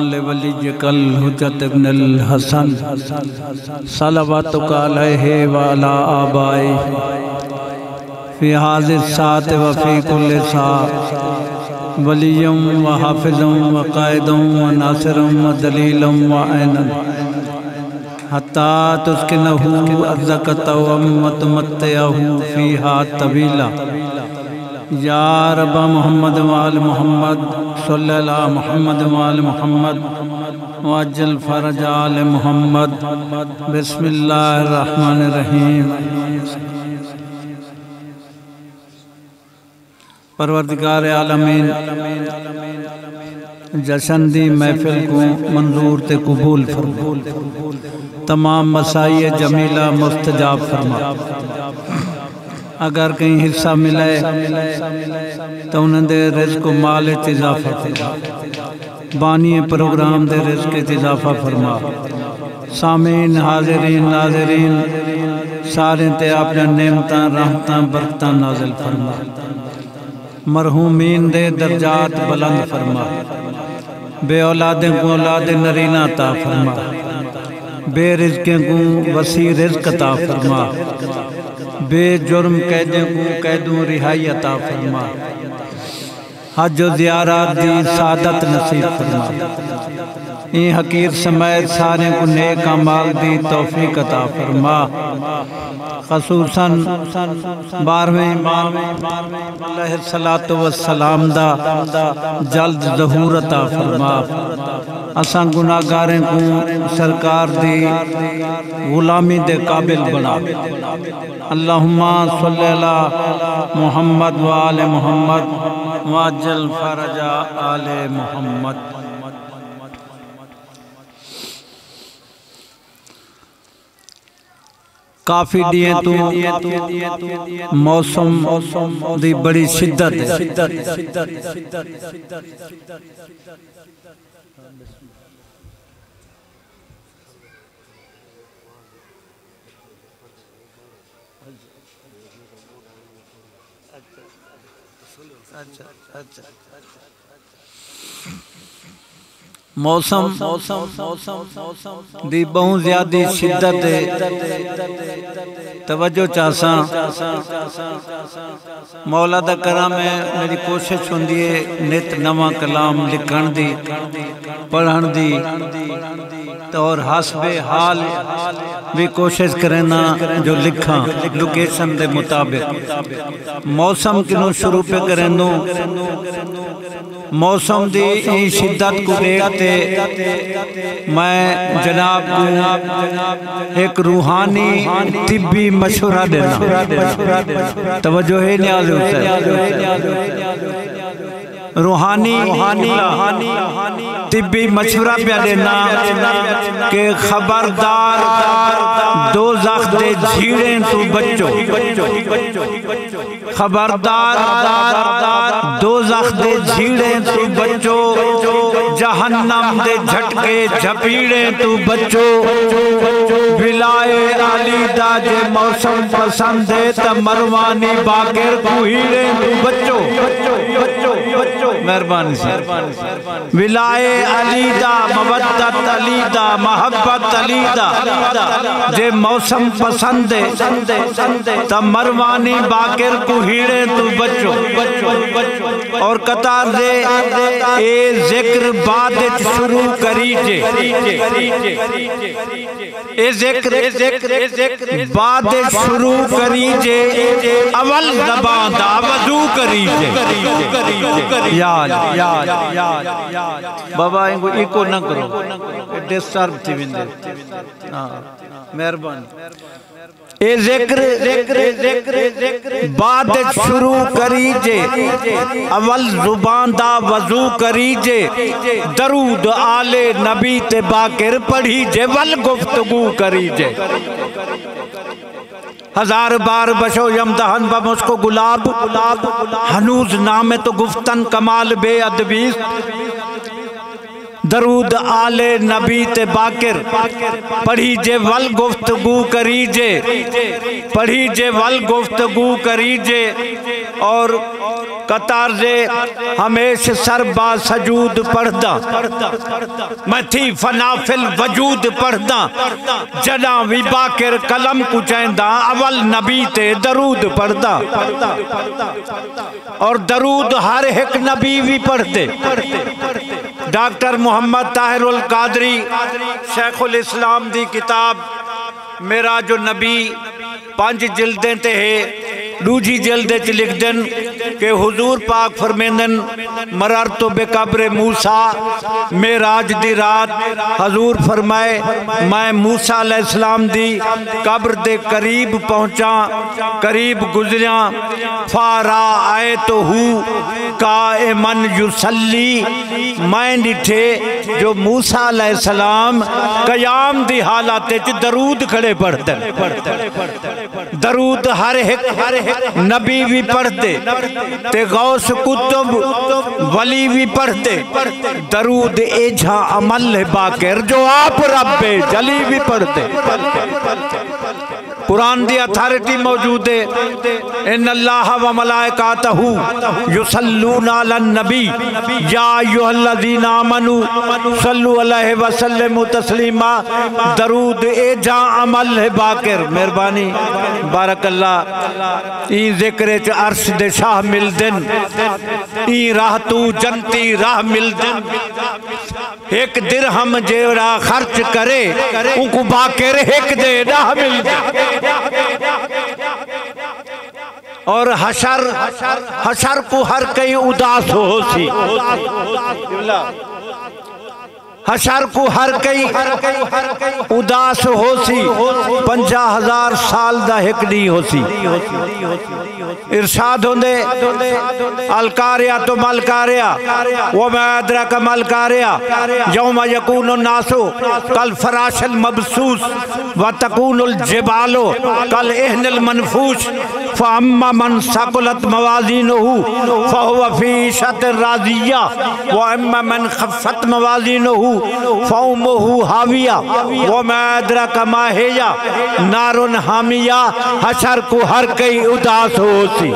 लिवलियकल हुज्जत Ibnul Hasan. सलवातुका अलैहि व अला आबाई। फ़ी हाज़िर सात व फ़ी कुल्ल सा वलियम व हाफिज़म व कायदम व नासिरम व दलीलम व ऐनन हत्ता तुस्किनहु अज़्ज़कतव व फीहा तवीला या रब मोहम्मद वाल मोहम्मद सल्ला मोहम्मद वाल मोहम्मद वाजल फरज आल मोहम्मद। बिस्मिल्लाहिर्रहमानिर्रहीम परवरदिगार आलमीन, जशन दी महफिल को मंजूर ते कबूल फरमा। तमाम मसाई जमीला मुस्तजाब फरमा। अगर कहीं हिस्सा मिले तो उन्हें रिस्क माल इजाफा फरमा। बानी प्रोग्राम के रिस्क इजाफा फरमा। सामीन, हाजरीन, नाजरीन, सारे ते अपने नेमत रहमत बरकत नाजिल फरमा। मरहूमीन दे दर्जात बुलंद फरमा। बे औलादे को औलाद नरीना ता फरमा। बे रिज्के को वसी रिज्क ता फरमा। बेजुर्म कैदे को कैदों रिहाई अता फरमा। हज जियारत दी सादत नसीब फरमा। ई हकीर समेत सारे को नेक अमाल दी तौफीक अता फरमा। खसूसन बारहवें सलात व सलाम दा जल्द जहूर अता फरमा। असा गुनाहगारें को सरकार दी गुलामी दे काबिल बना। अल्लाहुम्मा सल्लल्ला मोहम्मद व आले मोहम्मद। वाजल फरजा आले मोहम्मद। काफ़ी दिए तू मौसम दी बड़ी शिद्दत अच्छा अच्छा। मौसम मौसम मौसम मौसम दी बहुत ज़्यादा शिद्दत तवज्जो चासा मौला दा करम है मेरी कोशिश होंदी है नित नवा कलाम लिखण दी पढ़न दी। और हसबे हाल भी कोशिश करना जो लिखा लोकेशन के मुताबिक। मौसम किनों शुरू पे करें मौसम की शिद्दत को देखते मैं जनाब एक रूहानी तिब्बी मशवरा देना। तवज्जो है न्याज रूहानी तिब्बी मशवरा पे देना के खबरदार दो दे झीड़े तू बच्चो। खबरदार दो दे झीड़े तू बच्चो। जहन्नम दे झटके झपीड़े तू बच्चो। बिलाए आली दा जे मौसम पसंद है त मरवानी बाकिर तू बच्चो। बच्चो बच्चो मेहरबानी से विलाए अली दा, मवद्दत अली दा, मोहब्बत अली दा जे मौसम पसंद है त मरवानी बाकिर को हीड़े तू बच्चो। और कतार दे ए ज़िक्र बाद शुरू करी जे ज़िक्र बाद शुरू करी जे अवल जबान दा वज़ू करी जे याद याद याद बाबा इनको इको न करो। डिस्टर्ब थी विंदे। हाँ मेहरबानी। ए ज़िक्र ज़िक्र ज़िक्र ज़िक्र बाद शुरू करी जे अवल ज़ुबान दा वज़ू करी जे दरूद आले नबी ते बाकिर पढ़ी जे वल गुफ्तगू करी जे हज़ार बार बशो यमदहन बम उसको गुलाब गुलाब हनूज नाम तो गुफ्तन कमाल बे अदबी दरूद आले नबी ते बाकिर। पढ़ी जे वल गुफ्तगु करीजे पढ़ी जे वल गुफ्तगु करीजे और कतार जे हमेश सरबा सजूद पढ़दा। मथी फनाफिल वजूद पढ़दा। जॾा भी बाकिर कलम को चेंदा अवल नबी ते दरूद पढ़दा। और दरूद हर एक नबी भी पढ़ते डॉक्टर मोहम्मद ताहिरुल कादरी, शेखुल इस्लाम दी किताब, मेरा जो नबी पंज जिल्दें ते है दूजी जल्द लिख के हुजूर पाक फरमेंदन, मरर तो बेकब्र मूसा मेराज दी रात, हजूर फरमाए, मैं मूसा अलैहिस्सलाम दी कब्र दे करीब पहुँचा, करीब गुजरिया, फारा आए तो हूँ का मन युसली मैं डिठे जो मूसा अलैहिस्सलाम कयाम दी हालत दरूद खड़े पढ़ते दरूद हर एक हर एक नबी भी पढ़ते, ते गौस कुतुब वली भी पढ़ते। दरूद एझा अमल बाकर, जो आप रब्बे जली भी पढ़ते। कुरान दी अथॉरिटी मौजूद है। इन अल्लाह व मलाइकातहू युसल्लूना अलन नबी। या अय्युहल्लज़ीना आमनू सल्लु अलैहि व सल्लिमु तस्लीमा। दरूद ए जा अमल है बाकिर। मेहरबानी। बारक अल्लाह ई ज़िक्र च अर्श दे शाह मिल दिन ई राह तू जनती राह मिल दिन एक दिरहम जेड़ा खर्च करे। उनको बाकिर एक दे राह मिल दिन और हसर को हर कई उदास हो सी। हशर को हर कई उदास हो सी पंजा हज़ार साल दा एक डी हो सी इरशाद होंदे, अलकारिया तो मलकारिया वो मैं अदरा मलकारिया, यौम यकून नासो, कल फराशल मबसूस व तकून जिबालो, कल एहनल मनफूस, फ़अम्मा मन सकुलत मवाजीनहु, फ़हुव फ़ी ईशत राज़िया व अम्मा मन खफ़त मवाजीनहु। फ़उमुहु हाविया व मा अदरक मा हिया नारुन हामिया हशर को हर कई उदास होसी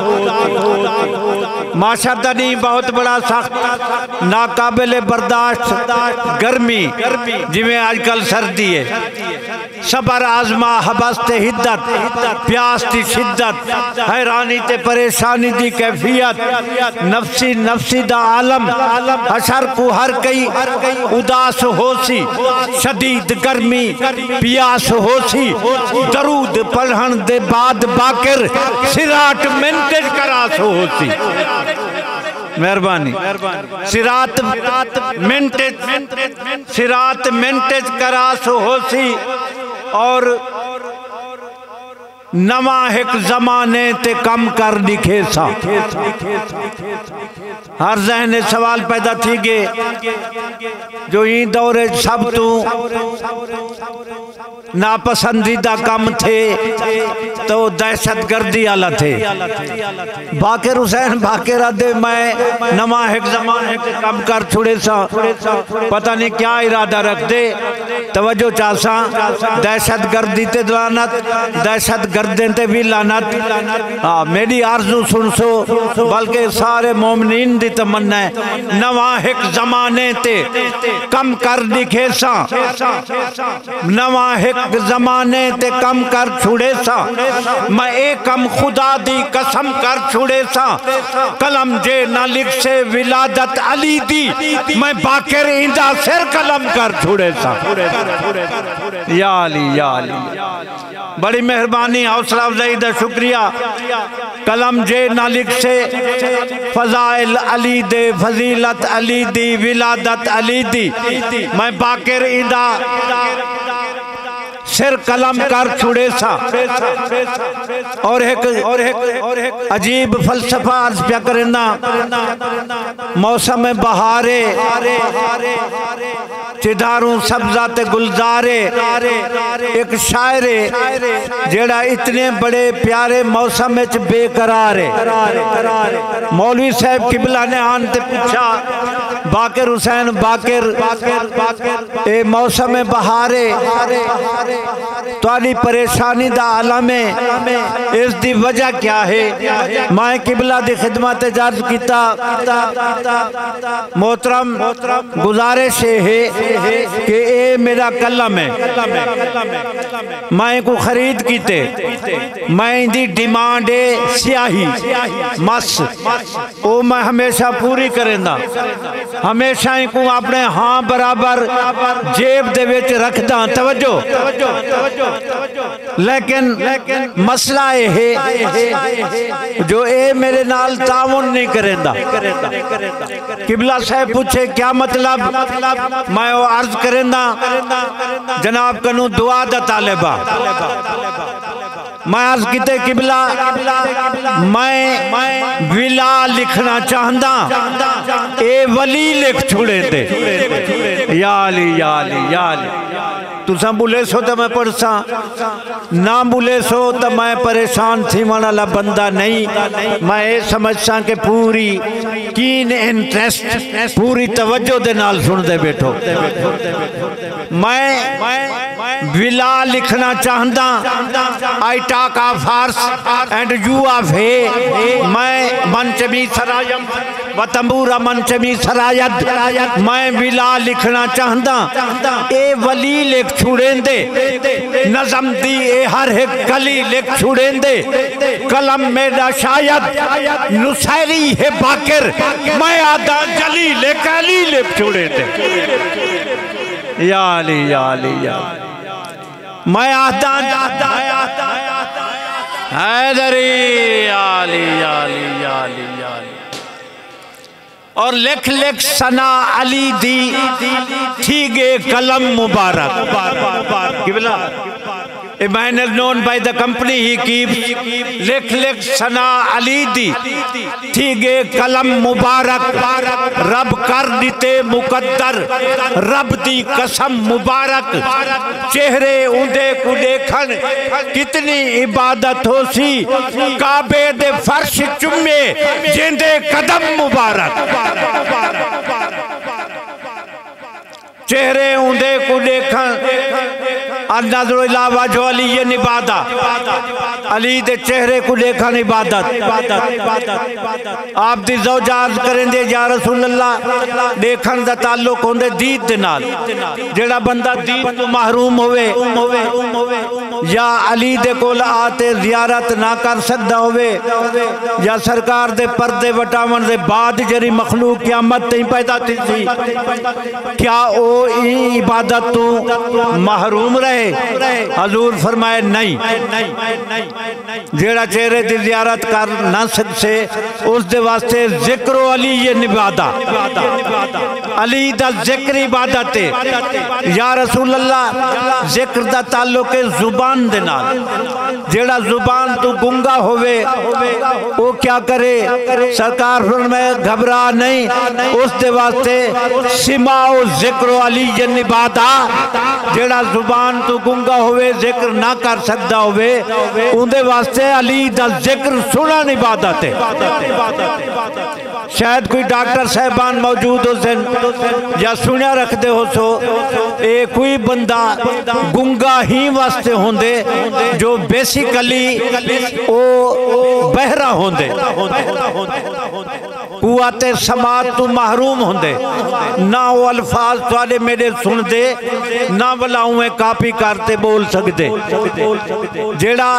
दी बहुत बड़ा सख्त नाकाबिल बर्दाश्त गर्मी जिमें आजकल सर्दी है। सबर आजमा हबस हिद्दत प्यास की शिद्दत हैरानी ते परेशानी दी कैफियत। नफसी नफसी दा आलम हशर को हर कई उदास होसी, शदीद गर्मी, प्यास होसी, दरूद पढ़न दे बाद बाकिर सिराट मिनटेज करास होसी। मेहरबानी। सिरात मिनटेज सिरात मिनटेज करास होसी और नवा एक जमाने ते कम कर दिखे सा। हर जहन सवाल पैदा थी गए जो ई दौरे सब तू नापसंदीदा कम थे तो दहशत गर्दी आला थे। बाकिर हुसैन, बाकिर अदे मैं नवा एक जमाने ते कम कर छुड़े सा। पता नहीं क्या इरादा रख दे। तवज्जो चासा दहशत गर्दी ते लानत दहशत गर्दे ते भी लानत। हाँ मेरी आरज़ू सुन सो, बल्कि सारे मोमनीन दी तमन्ना है। नवा एक जमाने ते कम कर दिखे सा नवा एक जमाने ते कम कर छुड़े सा। मैं एक कम खुदा दी कसम कर छुड़े सा। कलम जे ना लिख से विलादत अली दी। मैं बाकिर इंदा सिर कलम कर छुड़े सा। या अली या अली। बड़ी मेहरबानी, हौसला अफजाई का शुक्रिया। कलम जे नालिक से फजाइल अली दे फजीलत अली दी, विलादत अली दी। मैं बाकिर इंदा सिर कलम कर छुड़े सा। और एक और एक और एक अजीब फलसफा अर्ज़ प्या करना। मौसम बहारे, चिदारू सब्जा ते गुलजारे। एक शायरे, जेड़ा इतने बड़े प्यारे मौसम में बेकरार मौलवी साहब किबला ने आन ते पूछा, बाकिर हुसैन, बाकिर, ए मौसम बहारे तारी परेशानी का आलम है। इसकी वजह क्या है? मैं किबला दी खिदमत जर्ज किया मोहतरम, गुजारिश है कि ये मेरा कलम है। मैं को खरीद किते। मैं दी डिमांड है स्याही मस वो मैं हमेशा पूरी करेंदा। हमेशा इनको अपने हाँ बराबर जेब दे रखदा। तवज्जो। लेकिन लेकिन मसला है जो ए मेरे नाल ताउन नहीं करेंदा। किबला साहब पूछे क्या मतलब? मैं वो अर्ज़ करेंदा जनाब कनू दुआ दा तालिबा। मैं अर्ज़ किते किबला मैं विला लिखना चाहता ए वली लिख छुड़े दे। याली याली याली तुसा बुले सो तो मैं पढ़सा ना बुले सो तो मैं परेशान थी वाला बंदा नहीं। मैं ये समझसा कि पूरी कीन इंटरेस्ट, पूरी तवज्जो दे नाल सुन दे बैठो। मैं विला लिखना चाहता I talk of horse and you of हे मैं मंचमी सरायम व तंबूरा मंचमी सरायत। मैं विला लिखना चाहता ए वली लिख छुड़ेंदे नजम दी ए हर एक कली लिख छुड़ेंदे कलम मेरा शायद नुसैरी है बाकिर मैं आदा जली ले कली लिख छुड़ेंदे याली याली याली मैं आदा हैदरी याली याली याली और लिख लिख सना अली दी ठीगे कलम मुबारक। A man is known by the company he keeps. लिख लिख सना अली दी कलम मुबारक रब कर दिते मुकद्दर रब दी कसम मुबारक चेहरे उंदे को देखन कितनी इबादत हो सी काबे दे फर्श चुम्मे जिंदे कदम मुबारक चेहरे उंदे को देखन जो अली ये निबादा, अली दे चेहरे को देखन इबादत आप दी या रसूल अल्लाह देखन दा ताल्लुक होंदे दीद दे नाल। जेड़ा बंदा दीद तो महरूम होवे, या अली दे कोल आते जियारत ना कर सकदा होवे, या सरकार दे पर्दे वटावन दे बाद जरी मखलूक क़यामत तई पैदा क्या ओ ई इबादत तो महरूम रहे। हजूर फरमाए, नहीं। जेड़ा चेहरे की जियारत कर ना सकसे उस दे वास्ते जिक्रो अली ये निबादा। अली दा ज़िक्र इबादत या रसूल अल्लाह ज़िक्र दा ताल्लुक है ज़ुबान दे नाल। जेड़ा ज़ुबान तो गुंगा होवे वो क्या करे? सरकार फरमाए, घबरा नहीं। उस दे वास्ते सिमाओ जिक्रो अली ये निबादा, जेड़ा ज़ुबान तो गुंगा होवे, ज़िक्र ना कर सकता होवे। उनदे वास्ते अली दा ज़िक्र सुनन इबादत है शायद कोई डॉक्टर साहबान मौजूद हो सन या सुनिया रखते हो सो। ए कोई बंदा गुंगा ही वास्ते होंदे, जो बेसिकली ओ बहरा होंदे। कुआते समात तू महरूम होंदे। ना वो अल्फाज थोड़े मेरे सुनते ना भला कापी करते बोल सकते जेड़ा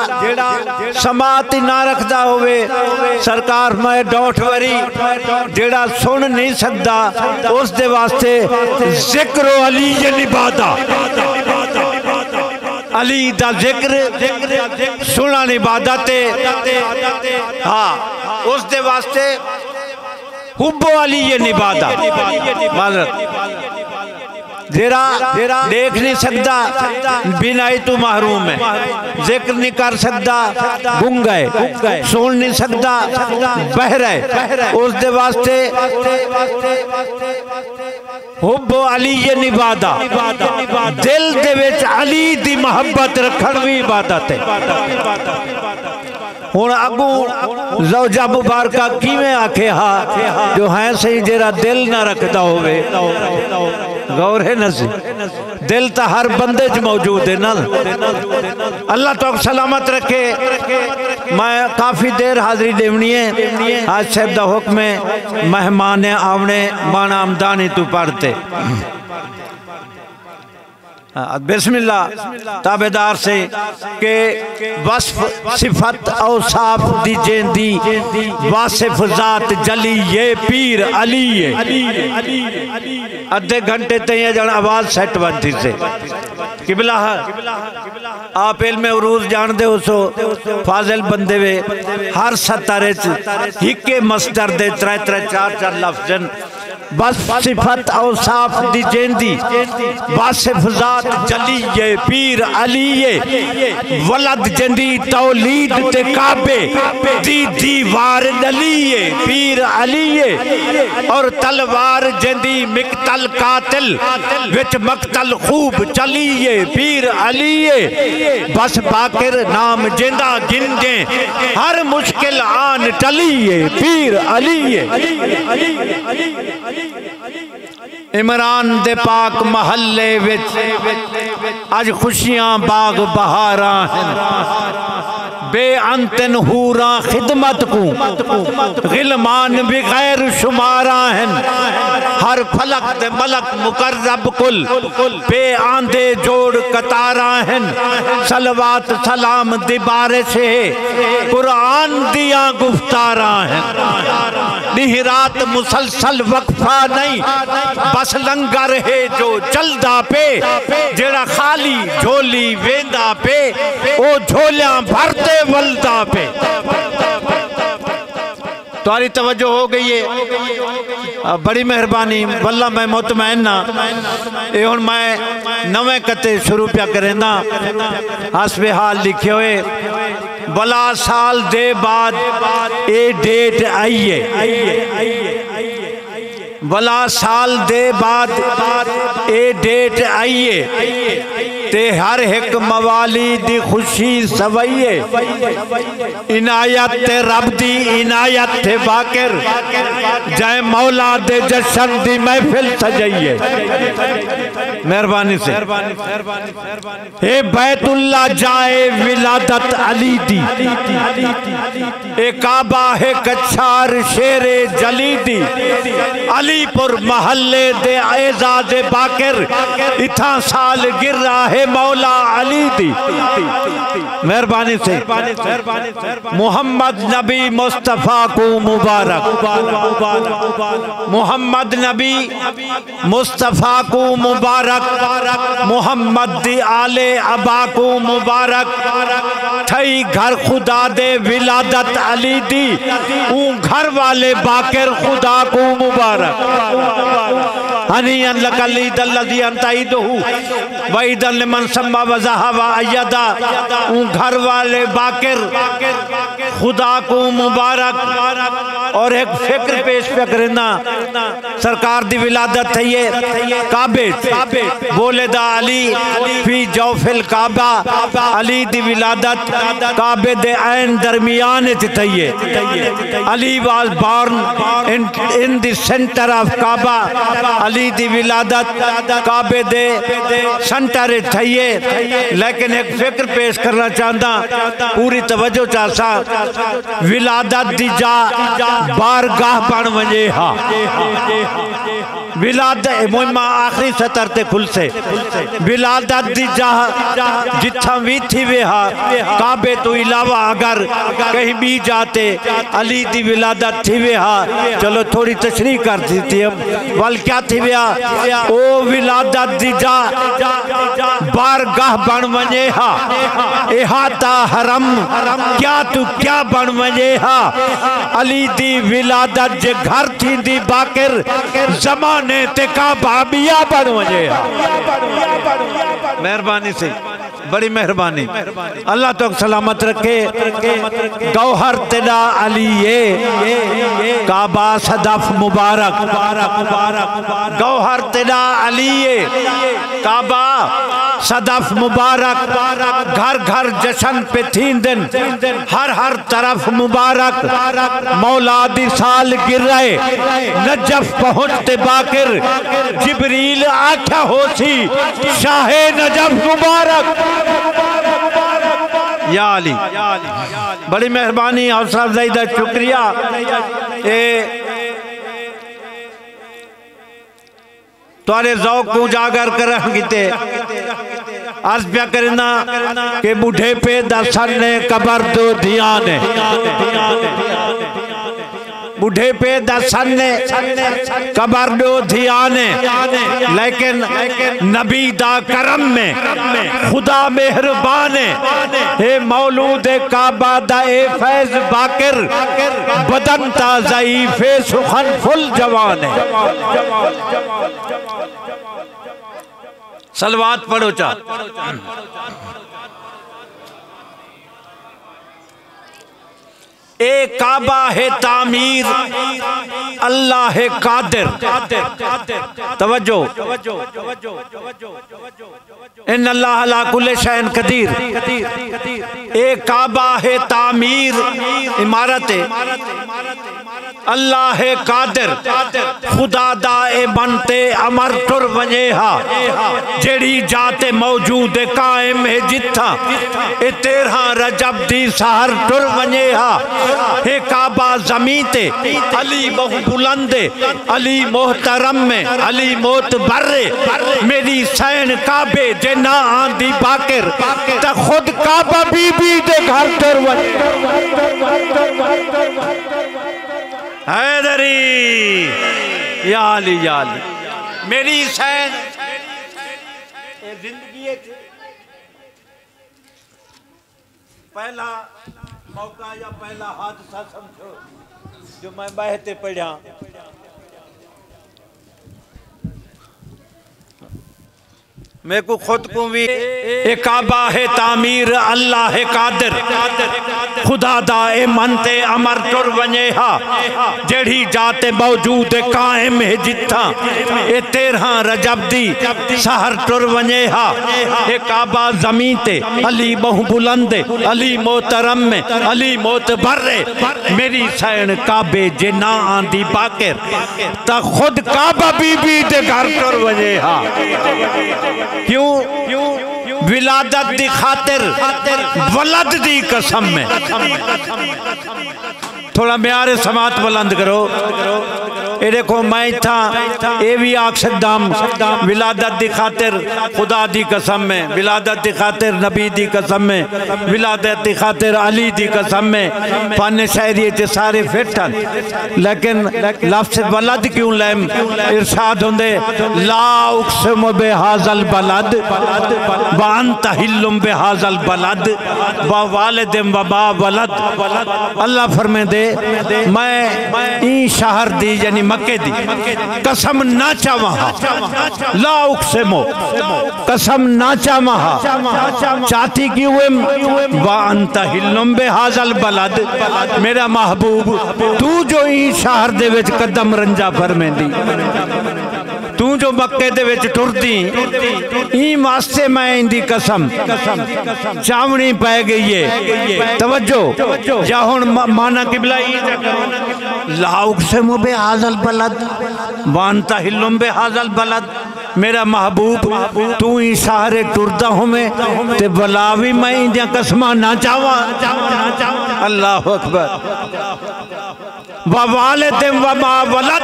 समात ही ना रखता होवे, सरकार में डोंट वरी, जेड़ा सुन नहीं सकता उस दे वास्ते ज़िक्र अली ये अली दा ज़िक्र, सुना इबादत हाँ उस दे वास्ते हुब्बो अली ये निबादा। जेरा देख नहीं सकता, बिनाई तू महरूम है। ज़िक्र नहीं कर सकता गुंग है सुन नहीं सकता बहर है उस वास्ते हुब अली ये निबादा। दिल दे विच अली दी मोहब्बत रखण भी इबादत है। हूँ अगू जौजा मुबारका किमें आखे हा? जो है सही जरा दिल ना रखता हो गौर है नसी दिल तो हर बंदे च मौजूद है ना। अल्लाह तो सलामत रखे। मैं काफ़ी देर हाजिरी देवनी है। आज साहब का हुक्म है, मेहमान आवने माना आमदानी तू पढ़ते हाँ, बिस्मिल्लाह। ताबेदार से के वस्फ सिफत औसाफ दी जेंदी वासिफ जात जली ये पीर अली ये अद्धे घंटे ते जन आवाज़ सेट बनती से। किबला आप इल्म उरूज जान दे सो फाजिल बंदे वे हर सतारे हिके मस्टर दे त्रै त्रै चार चार लफ्जन बस सिफत औसाफ दी जेंदी। वासिफ जात जली ये, पीर अली ये। वलद जंदी तौलीद ते काबे। दी दीवार डली ये, पीर अली ये। और तलवार जंदी मिकतल कातिल, विच मकतल खूब चली ये, पीर अली ये। बस बाकिर नाम ज़िंदा गिनजे हर मुश्किल आन टली ये, पीर अली ये। इमरान दे पाक महल्ले अज खुशियाँ बाग बहारा बेअंतन हूरा खिदमत को। गिलमान बगैर शुमारा हर फलक दे मलक मुकर्रब कुल। बे आंदे जोड़ कतारा सलवात सलाम दिबारे से कुरान दिया गुफ्तारा हैं। निहरात मुसलसल वक्फा नहीं। बस लंगर है जो चलदा पे। जेड़ा खाली झोली वेंदा पे। ओ झोलियाँ भरते वलदा पे। तुम्हारी तवज्जो हो गई है। बड़ी मेहरबानी वल्ला मैं मुतमैन ना। ये हूँ मैं नवे कते शुरू पिया करें ना हसबे हाल लिखे हुए, बला साल दे बाद ए डेट आई है। बला साल दे बाद ए डेट है ते हर एक मवाली दी खुशी सवैये। इनायत ते रब दी, इनायत थे बाकर। जय मौला दे जशन दी महफिल सजाइए। मेहरबानी से। ए बैतुल्ला जाए विलादत अली दी। ए काबा है कच्छार शेरे जली दी। अलीपुर एजाज बाकर साल गिर रहा है मौला अली दी। मेहरबानी से। मोहम्मद नबी मुस्तफ़ा को मुबारक। मोहम्मद नबी मुस्तफ़ा को मुबारक। मोहम्मद दी आले अबा को मुबारक। थई घर खुदा दे विलादत अली दी। ऊ घर वाले बाकर खुदा को मुबारक। हनी अन लकली दल्लदी अंताइदहु वईदल मन सम्मा वजहा व अयदा ऊ घर वाले बाकिर खुदा को मुबारक और एक फ़िक्र पेश पे करना सरकार दी विलादत है ये काबे बोले दा अली फ़ी जौफिल काबा अली दी विलादत काबे दे ऐन दरमियान थई Ali was born in in the centre of Kaaba Ali दी विलादत काबे दे सेंटर थई लेकिन एक फ़िक्र पेश करना चाहता पूरी तवज्जो चासा विलादत दी जा, बारगाह बन वजे हा। आखिरी सतर ते खुल से विलादत दी जिथा भी थी वे काबे तो इलावा अगर कहीं भी जाते, अली दी विलादत थी वे चलो, थोड़ी तशरी कर दी थी अब वल क्या थी वे ओ विलादत दी जा, बारगाह बन वजे हा। इहाता हरम, क्या तू क्या बन वजे हा? अली दी विलादत जे घर थी दी बाकिर, जमान जमाने ते का बाबिया बन वजे मेहरबानी से, बड़ी मेहरबानी। अल्लाह तो सलामत रखे। गौहर तेरा अली ये। काबा सदफ मुबारक। गौहर तेरा अली ये। काबा सदफ मुबारक, घर घर जशन पे थी दिन, हर हर तरफ़ मुबारक। मौला दी साल गिर रहे, नजफ पहुँचते बाकिर। जिबरील आख्या हो सी शाहे नजफ मुबारक। या अली, बड़ी मेहरबानी अफजाई का शुक्रिया। तुरे जौक को उजागर कर अर्ज़ प्या करना के बूढ़े पे दर्शन ने कबर दो ध्यान बुढ़े पे दसन ने कबर दो ध्यान लेकिन नबी दा करम में खुदा मेहरबान हे। मौलूद काबा दा ए फैज बाकिर, बदन ता ज़ईफ सुखन फुल जवान है। सलवात पढ़ो चा ए काबा है तामीर, अल्लाह है कादिर। तवज्जो। इन अल्लाह ला कुल शैन कदीर। ए काबा है तामीर, इमारत अल्लाह है कादिर, खुदा दा ए बनते अमर तुर वने हा जेड़ी जाते मौजूद कायम है जिथा ए तेरह रजब दी सहर तुर वने हा काबा जमी ते अली बहु बुलंद, अली मोहतरम में, अली मोत बर्रे। मेरी सैन काबे जे ना आंदी बाकिर, त खुद काबा बीबी दे घर तुर हैदरी। या अली या अली मेरी सैन। ज़िंदगी पहला मौका या पहला हादसा समझो, जो मैं बहते पढ़ा मेरे को खुद को भी एक काबा है तामीर अल्लाह है कादिर। खुदा दा ए मनते अमर तुर वने हा। जेड़ी जाते मौजूद कायम है जिथा ए तेरह रजब दी सहर तुर वने हा। ए काबा जमी ते अली बहु बुलंद अली मोहतरम में अली मोत बर्रे मेरी सैन काबे जे ना आंदी बाकिर। ता खुद काबा बीबी दे घर तुर वने हा। क्यों? विलादत दी खातिर वलद दी कसम में। थोड़ा म्यार समात बुलंद करो। ये देखो मैं था ये भी आख सकदाम विलादत दी खातिर, खुदा दी कसम में, विलादत दी खातिर, नबी दी कसम में, विलादत दी खातिर, अली दी कसम में, फन शायरी ते सारे फिटन। लेकिन लफ्ज बलद क्यों लैम? इरशाद होंदे ला उक्सम बेहाजल बलद वान तहिल्लुम बेहाजल बलद, व वालिदिम व बा वलद। अल्लाह फरमे दे मैं ई शहर दी, यानी मक्के दी। कसम ना चावा। ला मो कसम ना चावा। चाहती की हुए व हिलम बे बेहाजल बलद। मेरा महबूब, तू जो ही शहर दे विच कदम रंजा फरमेंदी। तू वास्ते मैं इंदी कसम। चावनी पै गई है। तवज्जो या हुन माना किबला ई लाउक से हाजल बलद, वानता हिल्लुम बे हाजल बलद। मेरा महबूब, तू ही सहारे टुरदा हूँ मैं ते बला भी मैं इंदिया कसमा ना चावा। अल्लाह अकबर। वलद।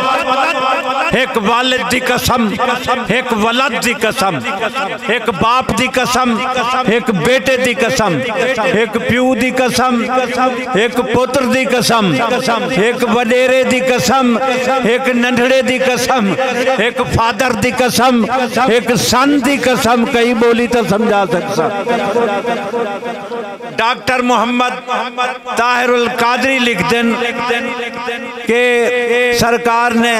एक वालिद दी कसम, एक वलद दी कसम, एक बाप दी कसम, एक बेटे दी कसम, एक प्यू दी कसम, एक पुत्र दी कसम, एक वडेरे दी कसम, एक नंढड़े दी कसम, एक फादर दी कसम, एक सन दी कसम। कई बोली तो समझा सकता। डॉक्टर मोहम्मद ताहिरुल कादरी लिख दिन के सरकार ने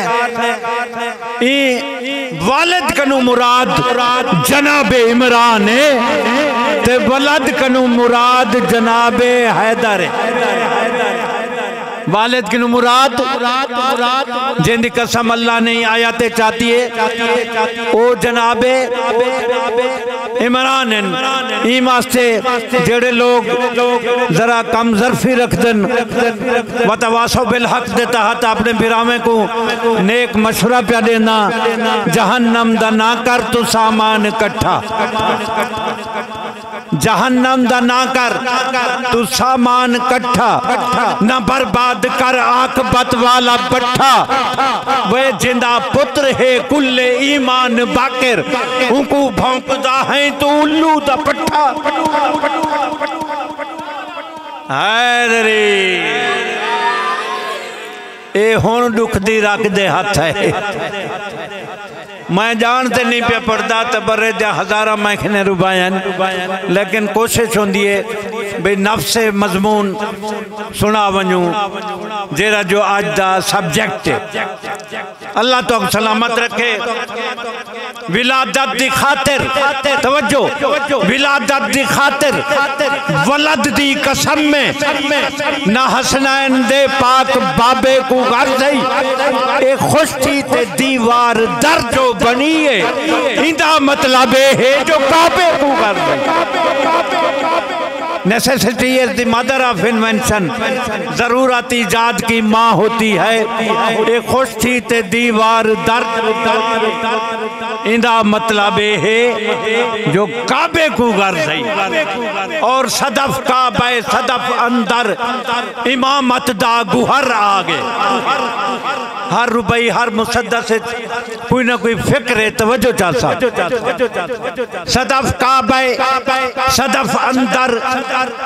वालद कनु मुराद जनाब इमरान ते वलद कनु मुराद जनाब हैदर वालिद की मुराद, जिंद कसम अल्लाह नहीं आया ते चाहती है। ओ जनाबे, इमरान, ई जेड़े लोग जरा कम जरफी रख दन वतवासो बिल हक दे तहत अपने बिरामे को नेक मशवरा पिया देना, जहन्नम दा ना कर तू सामान इकट्ठा। जहन्नम दा ना कर। तू सामान इकट्ठा न बर्बाद कर आकबत वाला पट्ठा वे ज़िंदा पुत्र है कुल्ले ईमान बाकिर। उनको भौंकदा है तो उल्लू दा पट्ठा। हैदरी ए हुन दुख दी रख दे हथ। है मैं जान जानते नहीं पे पढ़ता तो बरे दे हजारा मैखने रुबायन लेकिन कोशिश होंगी है भाई नफ्स मजमून सुना वनू जेरा जो अज का सब्जेक्ट अल्लाह तो सलामत रखे। विलादत दी खातिर, तवज्जो, विलादत दी खातिर, वलद दी कसम में, ना हसनैन दे पाक बाबे को घर दई ए खुश थी ते दीवार दर जो बनी है इंदा मतलब है जो काबे को घर दई necessity is the mother of invention ज़रूरत ईजाद की माँ होती है। एक खुश थी ते दीवार दर्द इंदा मतलब है जो काबे को घर सही और सदफ काबे, सदफ अंदर इमामत दा गुहर आगे हर रुपई हर मुसद्दस, कोई ना कोई फ़िक्र है, तवज्जो चाहता सदफ काबे, सदफ अंदर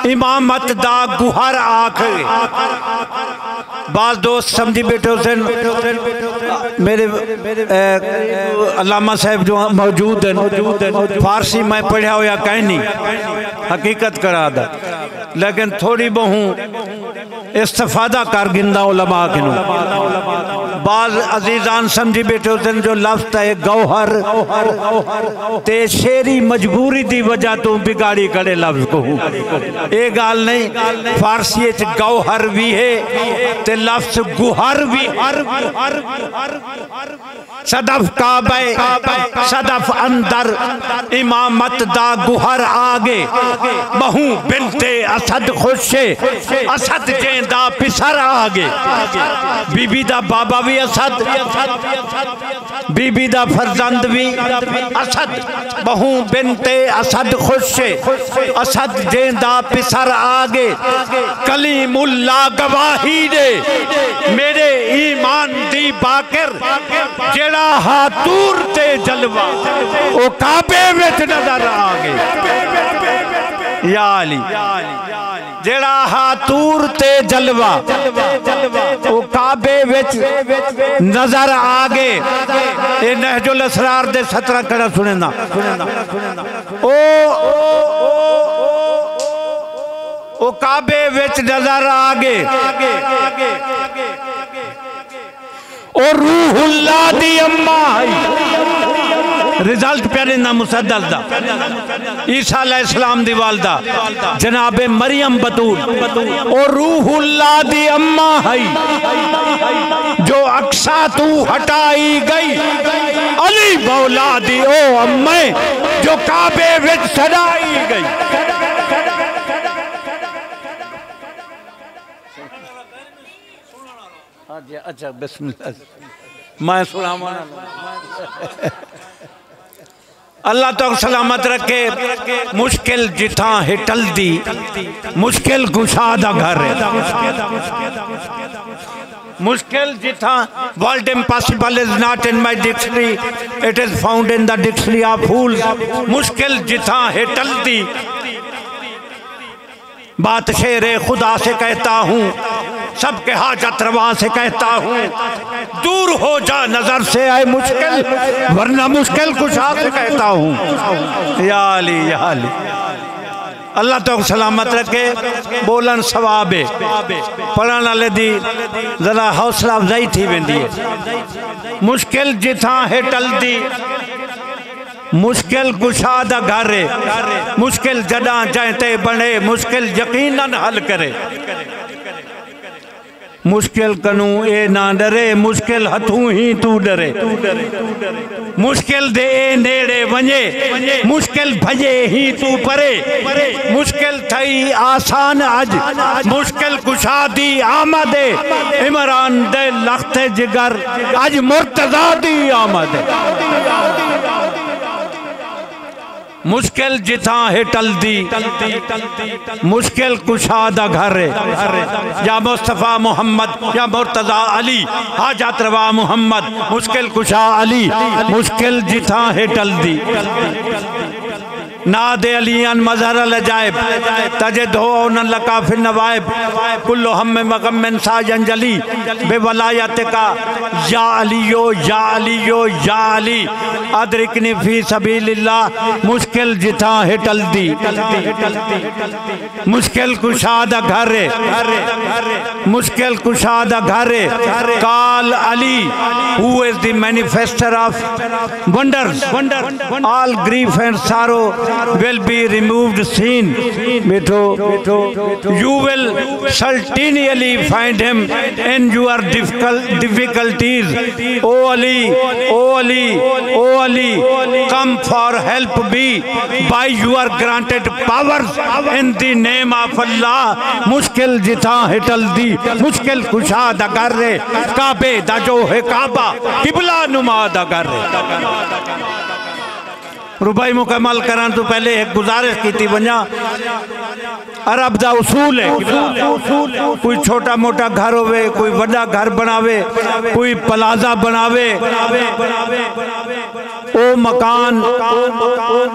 इमामत दा गुहर आख बाज दोस्त समझी बैठे हुसैन मेरे अलामा साहब जो मौजूद हैं फारसी मैं हुआ कहीं नहीं। हकीकत करा दा। लेकिन थोड़ी बहु इस्तफादा कर गिंदा उलमा के बाज अजीजान समझी बैठे हुसैन जो लफ्ज है, गौहर ते शेरी मजबूरी दी वजह तो बिगाड़ी करे लफ्ज को। ये गाल नहीं, फारसी गौहर भी है, ते लफ्ज गुहर भी हर सदफ काबे सदफ अंदर इमामत दा गुहर आगे। बहु बिनते असद खुशे असद जेंदा पिसर आगे। बीबी दा बाबा भी असद, बीबी दा फरजंद भी असद। बहु बिनते असद खुशे असद जेंदा पिसर आगे। कलीमुल्ला गवाही दे, मेरे ईमान दी बाकर, जेड़ा हातूर ते जलवा। ओ काबे विच नज़र आ गए या अली जेड़ा हातूर ते जलवा। ओ काबे विच नज़र आ गए ए नहजुल असरार दे 17 कड़ा सुनेंदा। ओ ओ काबे विच नज़र आ गए और रूहुल्ला दी अम्मा रिज़ल्ट प्यारे ना मुसद्दल दा। ईसा अलैहिस्सलाम दी वालदा। जनाब मरियम बतूल और रूहुल्ला दी अम्मा है जो अक्सा तू हटाई गई। अली मौला दी ओ अम्मे, जो काबे विच सदाई गई। अच्छा बिस्मिल्लाह। मैं सुनावा अल्लाह तो सलामत रखे। मुश्किल जिथा हिटल दी मुश्किल गुशादा घर है। मुश्किल जिथा world impossible is not in my dictionary. It is found in the dictionary of fools. मुश्किल जिथा हिटल दी बात शेर खुदा से कहता हूँ, सबके हाजत रवा से कहता हूँ, दूर हो जा नज़र से आए मुश्किल, वरना मुश्किल कुशा से कहता हूँ। अल्लाह तो सलामत रखे, बोलन सवाब। पढ़ण वाले दी, ज़रा हौसला अफजाई थी वेंदी। मुश्किल जिथा हेठल दी मुश्किल कुशाद घर मुश्किल जडा जंहिं बने। मुश्किल यकीनन हल करे। मुश्किल कनू ए ना डरे। मुश्किल हथू ही तू डरे। मुश्किल दे ए नेड़े वञे। मुश्किल भजे ही तू परे। मुश्किल थई आसान अज। मुश्किल कुशादी आमदे इमरान दे लख्त जिगर। अज मुर्तजा दी आमदे मुश्किल जिथा हेटल दी मुश्किल कुशादा घर या मुस्तफ़ा मोहम्मद, या मुर्तजा अली, हाजत रवा मोहम्मद, मुश्किल कुशा अली, मुश्किल जिथा हेटल दी नाद अलियन मजहर लजाइब तजे धो न लका फिर नवाइब कुल्लो हम मगम में साजन जली बेवलायत का या अलियो या अलियो, या अली। अदरिकनी फ़ी सबीलिल्लाह मुश्किल जिथा हिटल दी। मुश्किल कुशादा घर, मुश्किल कुशादा घर। काल Ali who is the manifester of wonders all grief and sorrow will be removed sin. You will certainly find him in your difficult difficulties. O Ali, O Ali, O Ali, come for help me by your granted powers in the name of Allah. मुश्किल जिथा हिटल दी मुश्किल कुशा the कर रे काबे दा जो है काबा किबला नुमा दा कर रे रुपई मुकम्मल करण तो पहले एक गुजारिश की थी अरब का उसूल है। कोई छोटा मोटा घर हो कोई बड़ा घर बनावे, कोई प्लाजा बनावे, ओ मकान,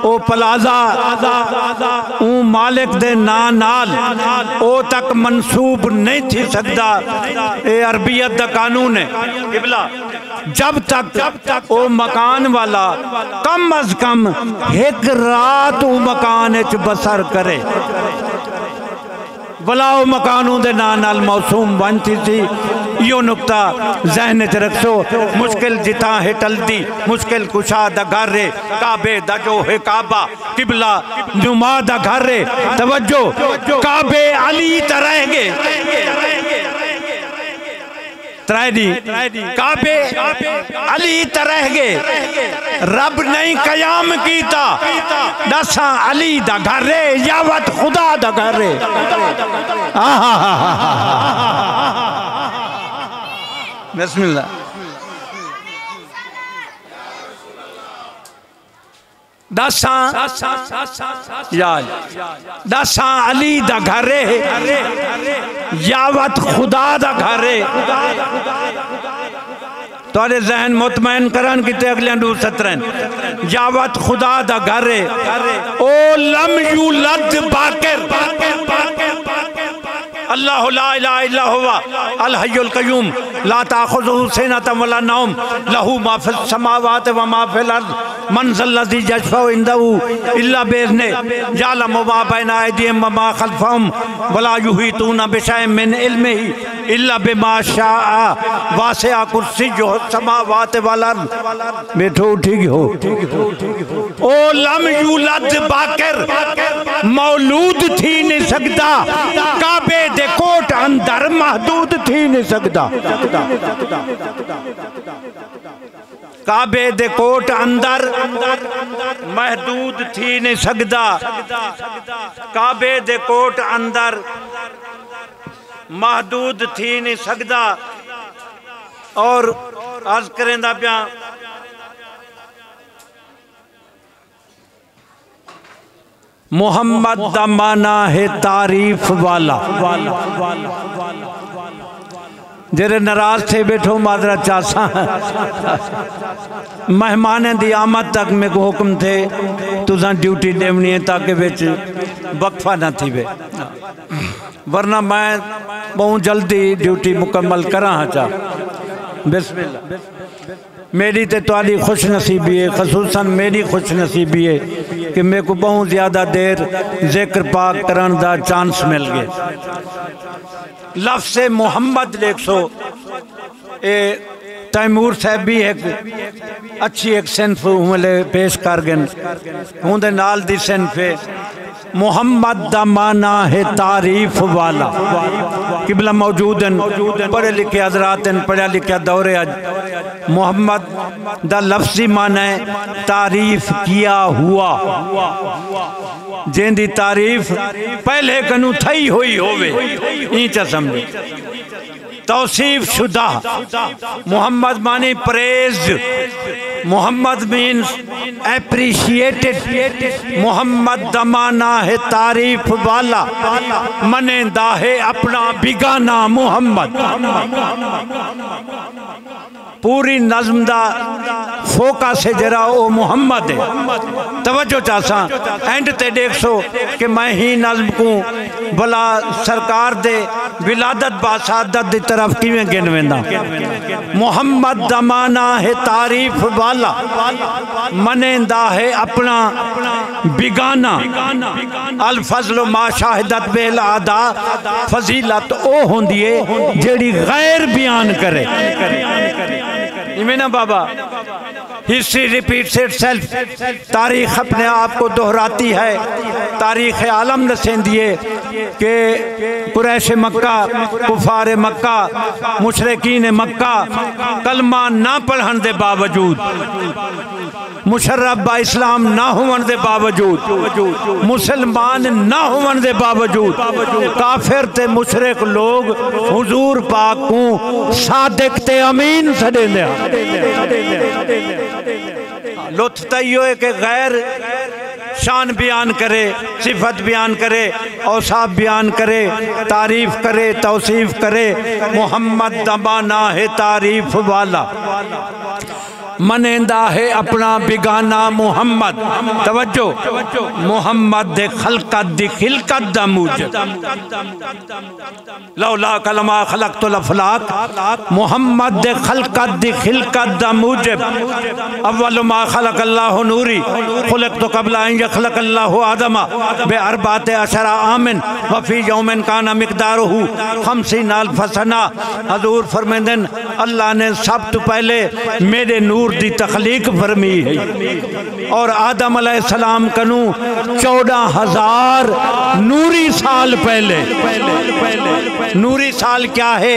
ओ प्लाजा ओ मालिक दे ना नाल, ओ तक मंसूब नहीं थी सकता ये अरबियत का कानून है। जब तक जब तक ओ मकान वाला कम अज कम एक रात वो मकान बसर करे। बुलाओ मकानों के ना नाल मौसूम बनती थी यो नुकता जहन च रखो मुश्किल जिता है टलती मुश्किल कुशा द घर रे, काबे द है काबा, किबला जुमा द घर रे। तवज्जो, काबे अली तरह गे त्रायदी। काबे अली तरह गे रब नहीं कयाम कीता। दसा, अली दा घर रे यावत खुदा दा घर। रे बिस्मिल्लाह। दसा दसा अली दा घर यावत खुदा दा घर थोड़े जहन मुतमैन करन कि अगले डू सतरन। यावत खुदा दा घर ओ लम यू लद बाकर। बाकर ला इलाहा इल्ला हुवा अल हय्युल कय्यूम, ला ताखुजुहु सिनतम वला नौम लहू मा फिस समावात व मा फिल अर्द, मन जल्लज़ी यशफउ इंदहु इल्ला बिइज़्नि यअलमु मा बैना अयदीहिम व मा खल्फहुम, वला युहीतूना बिशैइन मिन इल्मिही इल्ला बिमा शाअ वासिअ कुर्सियुहु समावात वल बैठो, ठीक हो। ओ लम यूलद बाकर, मौलूद थी नहीं सकता, काबे कोट अंदर महदूद थी नहीं सकता। काबे दे कोट अंदर महदूद थी नहीं सकता। काबे दे कोट अंदर महदूद थी नहीं सकता। और अर्ज़ करें पिया मोहम्मद दमाना है तारीफ़ वाला। जेरे नाराज़ थे बैठो मादरा चासा मेहमान की आमद तक मेरे को हुक्म थे तुसा ड्यूटी देवनी है ताकि बिच वक्फा ना थी वे वरना मैं बहुत जल्दी ड्यूटी मुकम्मल करा चा बिस्मिल्लाह। मेरी तो ताली खुश नसीबी है, खसूसन मेरी खुश नसीबी है कि मेरे को बहुत ज़्यादा देर ज़िक्र पाक करन चांस मिल गया। लफ्स मोहम्मद देख सो, ए तैमूर साहब भी एक अच्छी एक सिंफ पेश कर गए उनके नाल दी सिंफ मोहम्मद का माना है तारीफ़ वाला। किबला मौजूद हैं, पढ़े लिखे हजरात हैं, पढ़ा लिखा दौरे अज मोहम्मद द लफ्जी माना है, तारीफ़ किया हुआ। जी तारीफ़ पहले कनू थई हुई होवे, ई चा समझो। तौसीफ शुदा। मोहम्मद मानी praise. Mohammad means appreciated Mohammad Damana है तारीफ़ वाला। मने दाहे अपना बिगाना मोहम्मद। पूरी नज्म दा फोकस है जरा वो मुहम्मद। है तवज्जो चासा एंड ते देख सो कि मैं ही नज्म को। भला सरकार दे विलादत बासादत दी तरफ़ किवें गिन वेंदा? मोहम्मद दमाना है तारीफ़ वाला। मनेंदा है अपना बिगाना। अल फजल मा शाहिदत बेल आदा। फजीलत ओ होंदी है जेड़ी गैर बयान करे। इमें ना बाबा हिस्ट्री रिपीट्स इटसेल्फ तारीख अपने आप को दोहराती है। तारीख आलम नसेंदी दिए कि कुरैश मक्का, कुफार मक्का, मुशरकिन मक्का, कलमा ना पढ़ने के बावजूद। मुशर्रफ इस्लाम ना होवन के बावजूद। मुसलमान ना होवन के बावजूद। काफिर ते मुशरक लोग हुजूर पाक को सादिक ते अमीन छडेंदे लुत्फ तयो है कि गैर शान बयान करे, सिफत बयान करे, औसाफ बयान करे, तारीफ़ करे, तौसीफ करे, मोहम्मद दबाना है तारीफ़ वाला। मनेंदा है अपना बिगाना मोहम्मद। तवज्जो। मोहम्मद दे खलकत दी खिलकत दा मूजब लौला कलमा खलक तो लफलाक मोहम्मद दे खलकत दी खिलकत दा मूजब अव्वल मा खलक अल्लाह नूरी। खलक तो कबला अन यखलक अल्लाह आदमा। बे अरबात अशरा आमिन। वफी यौमिन काना मिकदारुहु। खमसीन अल्फ सना हजूर फरमांदन अल्लाह ने सब तो पहले मेरे नूर नूर की तखलीक फरमी है। और आदम सलाम कनु चौदह हज़ार नूरी साल पहले। नूरी साल क्या है?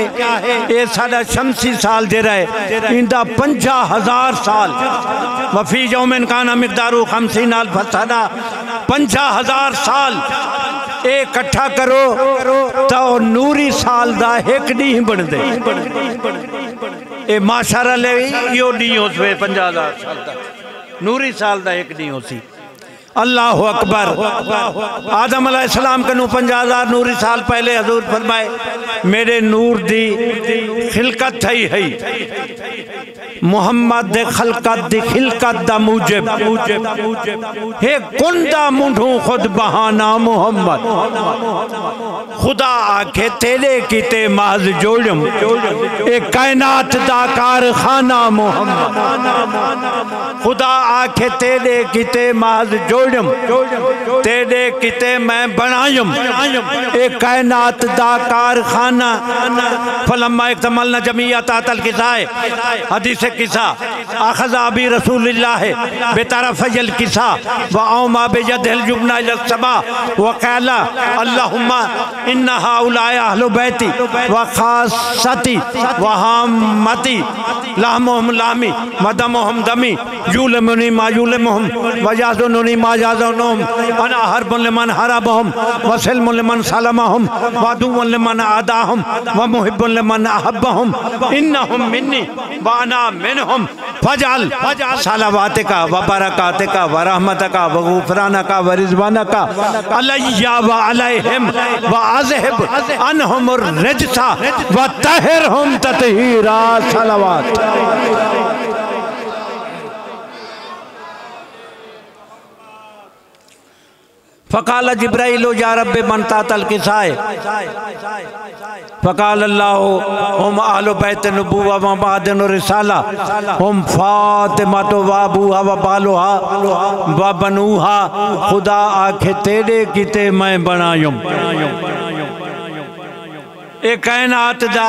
ये साडा शमसी साल जरा है। इंदा पंजा हज़ार साल। वफी जौमिन काना मिकदारू खमसी नाल फसादा। पंजा हज़ार साल। इकट्ठा करो तो नूरी साल का एक नहीं बन ये माशारा ले यो नहीं हो सवे पंजा हज़ार साल तक नूरी साल का एक नहीं हो सी अल्लाह अकबर। आदम सलाम कनु पंजा हज़ार नूरी साल पहले हजूर फरमाए, मेरे नूर दी खिलकत थई है मोहम्मद दे खलकत दी खिलकत दा मूजब। हे कुंदा मुंढू, खुद बहाना मोहम्मद। खुदा आखे, तेरे किते माज जोड़म। ए कायनात दा कारखाना मोहम्मद। खुदा आखे, तेरे किते माज जोड़म तेरे किते मैं बनायम। ए कायनात दा कारखाना। फलम्मा इकतमल न जमिया तातल किसाए हदीस किसा। अखजा अभी रसूलुल्लाह है। बेतारा फजल किसा। व औमा बेजदल जुबना समा। व कहला अल्लाहुम्मा इन्ना हाउलाए अहलु बैती। व खासती, व हामती लाहमुहम लामी, मदमुहम दमी। यूलमुनी मा यूलमुहम व मा याजुनुहम अना हरबुन लिमन हरबहुम व सलमुन लिमन सलमहुम व दुवन लिमन आदाहुम व मुहिब्बुन लिमन अहब्बहुम इन्नहुम मिन्नी। व अना फजल। सलावात व बरकात व रहमत व गुफरान व रिजवान अलैया व अलैहिम व अजहब। अनहुम रिजसा व तहरहुम ततहीरा। सलावात। फ़काल जब्राइल या रब बनता तल किसाए फ़काल हम आलो बैत नबूवा व बादन रिसाला। हम फातिमा तो वाबूहा व बालोहा व बनूहा खुदा आखे तेरे किते मैं बनायुम। ये कायनात दा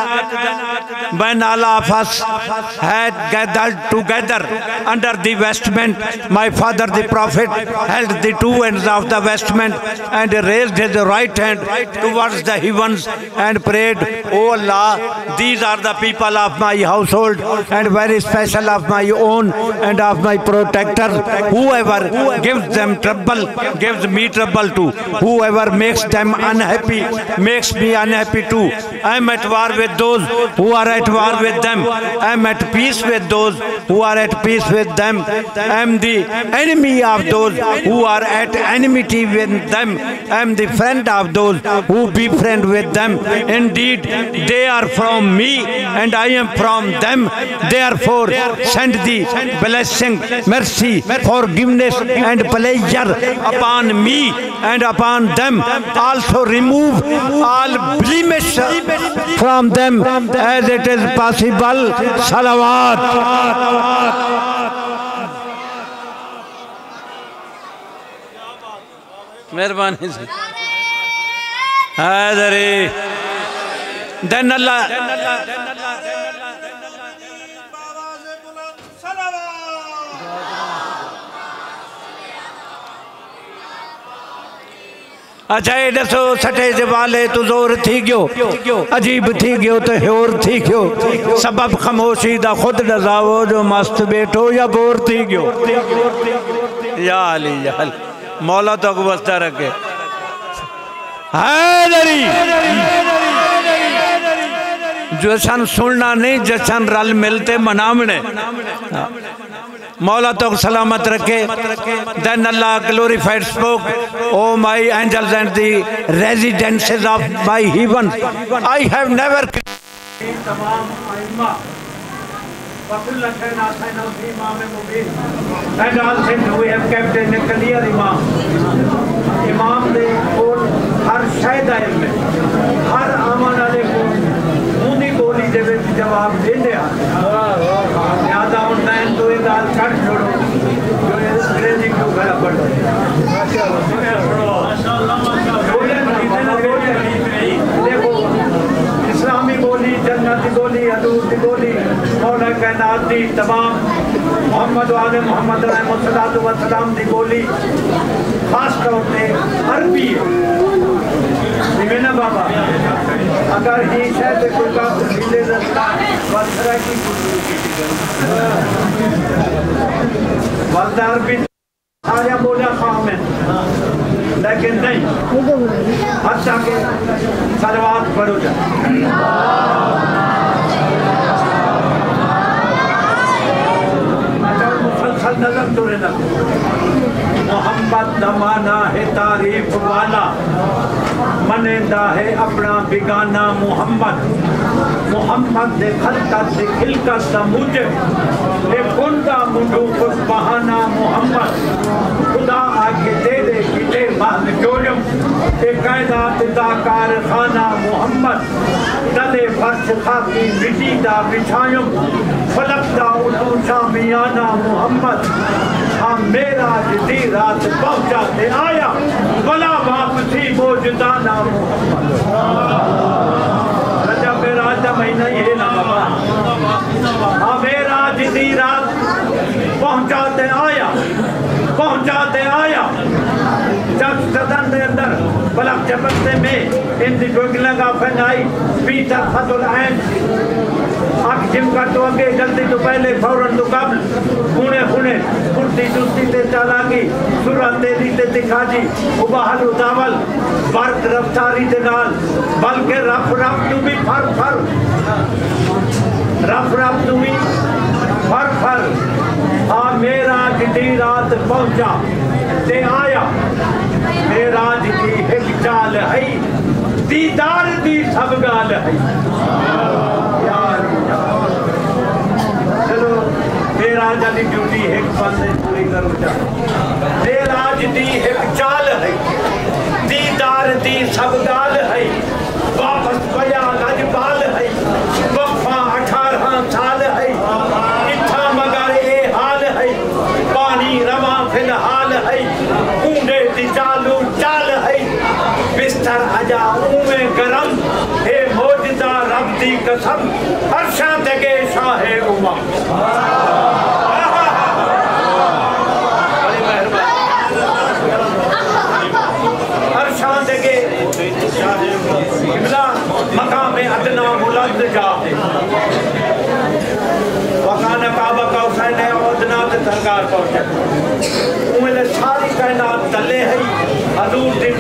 बैनाला फस है gather together under the vestment my father the prophet held the two ends of the vestment and raised his right hand towards the heavens and prayed o allah these are the people of my household and very special of my own and of my protector. Whoever gives them trouble gives me trouble too. Whoever makes them unhappy makes me unhappy too. I am at war with those who are at war with them. I am at peace with those who are at peace with them. I am the enemy of those who are at enmity with them. I am the friend of those who befriend with them. Indeed, they are from me and I am from them. Therefore, send the blessing, mercy, forgiveness and pleasure upon me and upon them. Also remove all blemish from them as it is possible. Salawat. मेहरबानी से Hydari then अल्लाह ये दसो सटे जवाले तो ज़ोर थी गयो। अजीब थी गयो तो होर थी गयो। सबब खामोशी दा खुद डजावो जो मस्त बैठो या बोर थी गयो? या अली या अली। मौला तो बसता रखे। हैदरी जशन सुनना नहीं जशन रल मिलते मनामने। मौला तो सलामत रखे। Then Allah glorified spoke o my angels and the residences of my heaven I have never इमाम ने हर शायद में हर आमन वाले को मूनी बोली जवाब देंगे લાલ કાટ છોડો જો એ અંગ્રેજી કો ઘર इस्लामी बोली, जन्नती बोली हदूर बोली, मौला कैनात दी तमाम, मोहम्मद वाले मोहम्मद रहमत वसलाम दी बोली खास तौर पर अरबी है बाबा। अगर ही शायद कोई बात ढीले रस्ता वसरा की वलदार भी सारा बोला काम है लेकिन नहीं। अच्छा के सलवात पढ़ो जा। नज़र तुरे न। मोहम्मद नमाना है तारीफ़ वाला। मनेंदा है अपना बिगाना मोहम्मद। मोहम्मद दे खलकत दे खिलकत दा ए कुंदा मुंडू कुछ बहाना मोहम्मद। खुदा आके दे दे किते महल जोजम ए कायनात दा कारखाना मोहम्मद। तले फर्श खाकी मिट्टी दा बिछायुम फलक दा उलू शामियाना मोहम्मद। हम मेरा जिदी रात पहुँचा ते आया। भला वापसी मौजदाना मोहम्मद। रजब राजा महीना ये नाम हाँ। मेरा जिदी रात पहुंचाते आया। पहुंचाते आया। जब सदन के अंदर बलक चपकते में इन जुगल का फनाई पीतर फतुल ऐन आँख चिमका तो आगे जल्दी तो पहले फ़ौरन तो कबल खूने खूने फुर्ती चुस्ती ते चालाकी सुरत तेरी ते दिखाजी, उबाहल उतावल बर्क रफ्तारी ते नाल। बल्कि रफ रफ तू भी फर फर। रफ रफ तू भी फर फर। आ मेरा जिदी रात पहुँचा, ते आया। मेरा जिदी एक चाल है, दीदार दी सब गाल है। चलो मेरा महाराजा ड्यूटी एक बंदे पूरी करो जा राज दी एक चाल है, दीदार दी सब गाल है, वापस बजा गज बाल है वफा अठारह साल है इथा मगर ए हाल है पानी रवा फ़िलहाल है कूड़े दी चालू चाल है बिस्तर अजा उमे गरम हे मोजदा रब दी कसम हर्षा तगे शाहे उमा हर्षा तगे इमला मकाम अदना बुलंद जा वकान काबा का हुसैन अदना सरकार पहुँचे सारी कायनात तले है। हजूर दी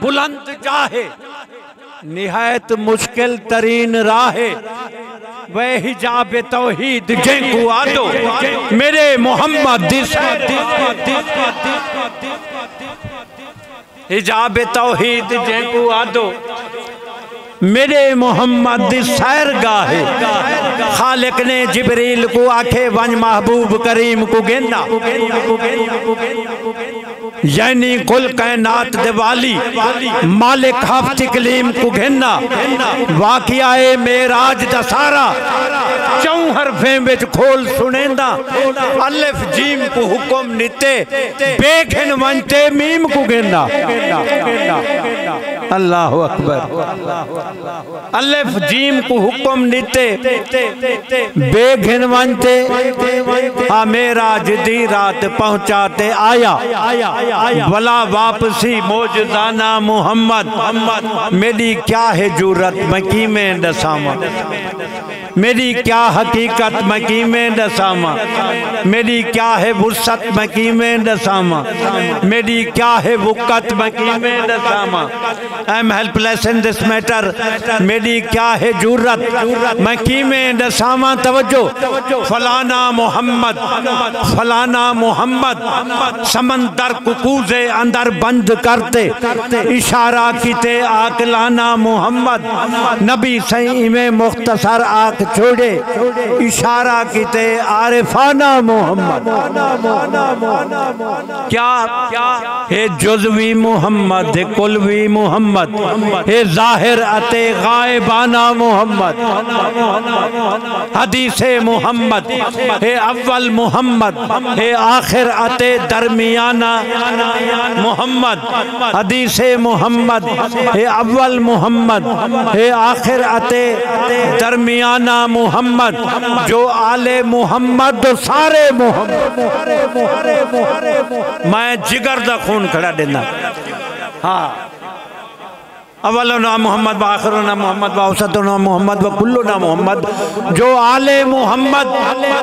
बुलंद जाहे, निहायत मुश्किल तरीन राहे। वह हिजाब तौहीद जेंकु आदो। मेरे मोहम्मद हिजाब तौहीद जेंकु आदो। मेरे मोहम्मद सैर गाहे खालिक ने जिबरील को आखे वन महबूब करीम को गेंदा। यानी कुल कैनात दिवाली, मालिक हफ्त कलीम को घिना वाकिया मेराज दसारा, चौं हरफे बिच खोल सुनेंदा, अलिफ जीम को हुक्म निते, बेघिन वंते मीम को गेंदा अल्लाह अकबर। अलिफ जीम को हुक्म नीते बेघिन वंते हमें राज दी रात पहुंचाते आया। भला वापसी मौजदाना मोहम्मद। मेरी क्या है ज़रूरत मकी में दसामा मेरी क्या हकीकत मकी में दसामा मेरी क्या है वुसत मकी में दसामा मेरी क्या है वुकत मकी में दसामा I am helpless in this matter मेरी क्या है ज़रूरत मकी में दसामा तवज्जो। फलाना मोहम्मद फलाना मोहम्मद, समंदर कुकूजे अंदर बंद करते, इशारा कीते आकलाना मोहम्मद। नबी सही में मुख्तसर आख छोड़े इशारा कीते, आरिफाना मोहम्मद। क्या? हे जुजवी मोहम्मद, हे कुलवी मोहम्मद, हे ज़ाहिर अते गायबाना मोहम्मद। हदीसे मोहम्मद, हे अव्वल मोहम्मद, हे आखिर अते दरमियाना मोहम्मद। हदीसे मोहम्मद, हे अव्वल मोहम्मद, हे आखिर अते दरमियाना मोहम्मद, जो आले मोहम्मद, सारे मैं जिगर का खून खड़ा देना। हाँ। अवलो ना मोहम्मद, व आखिर ना मोहम्मद वसत ना मोहम्मद, व कुल्लो ना मोहम्मद। जो आले मोहम्मद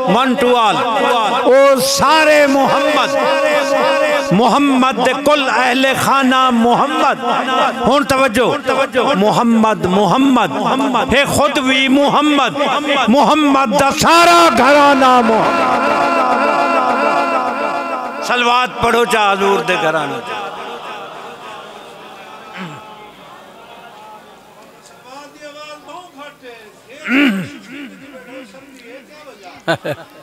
मन टू आल ओ सारे मोहम्मद। मोहम्मद कुल अहले खाना मोहम्मद। हूँ तवज्जो। मोहम्मद मोहम्मद। हे खुद भी मोहम्मद। मोहम्मद दा सारा घराना मोहम्मद। सलवात पढ़ो चा हजूर दे घराने।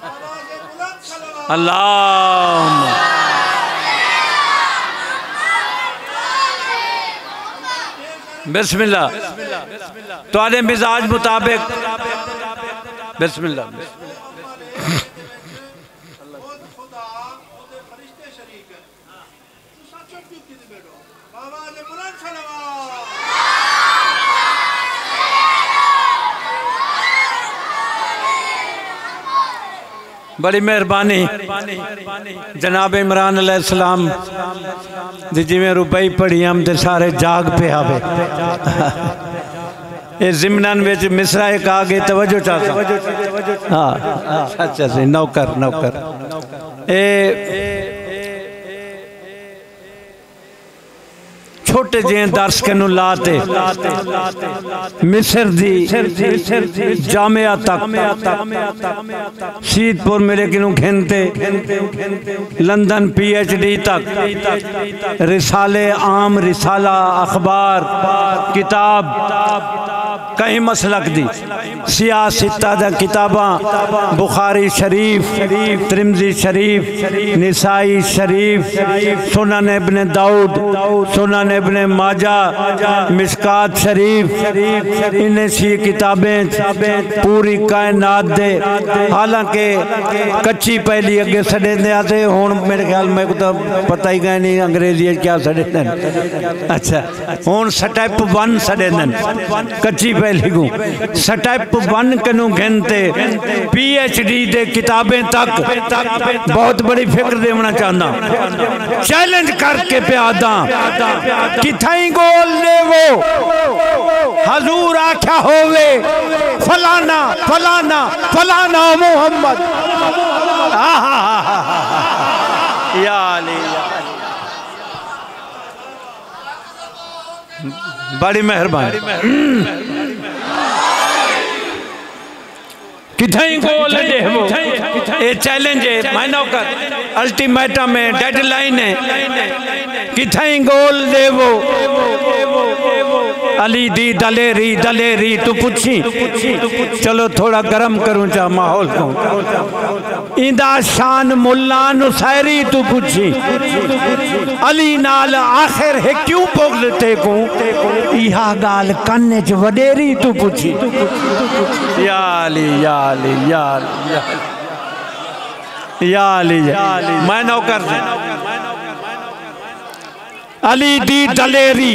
अल्लाह। बिस्मिल्ला तो मिजाज मुताबिक बिस्मिल्ला बड़ी मेहरबानी। जनाब इमरान अलैहिस्सलाम दी रुपई पढ़ी हम ते सारे जाग पे आवे। ये जिमनन विच मिसरा एक आगे तवज्जो चाहता हाँ अच्छा जी नौकर नौकर। ए छोटे जे दर्शकों लाते, मिस्र दी जामिया तक शीतपुर मेरे किनू खेनते लंदन पीएचडी तक, रिसाले आम रिसाला अखबार, किताब कई मसलक दी। सियासता किताबा, बुखारी शरीफ, त्रिमजी शरीफ, निसाई शरीफ, सुनन इब्न दाऊद, सुनन इब्न माजा, मिसकात शरीफ इन सी किताबें पूरी कायनात दे। हालाँकि कच्ची पहली अगे सड़े थे हूँ मेरे ख्याल में तो पता ही नहीं अंग्रेज़ी क्या सड़े अच्छा हूँ स्टैप वन सड़े कच्ची पहली को स्टैप वन कनू गिनते पीएचडी दे किताबें तक। बहुत बड़ी फ़िक्र देना चाहता चैलेंज करके प्यादा। किथाई गोल ले वो हजूर आख्या होवे, फलाना फलाना फलाना मोहम्मद। बड़ी मेहरबानी। किथाई गोल दे वो? ये चैलेंज है मैं नौकर अल्टीमेटम है। डेडलाइन है किथाई गोल दे वो? अली दी दलेरी दलेरी तू पूछी। चलो थोड़ा गर्म करूँ चा माहौल को। इंदा शान मुल्ला नुसैरी तू पूछी। अली नाल आखिर है क्यों पोगलते को? इहा गाल कन्ने च वडेरी तू पूछी। या अली या मैं नौकर अली दी दलेरी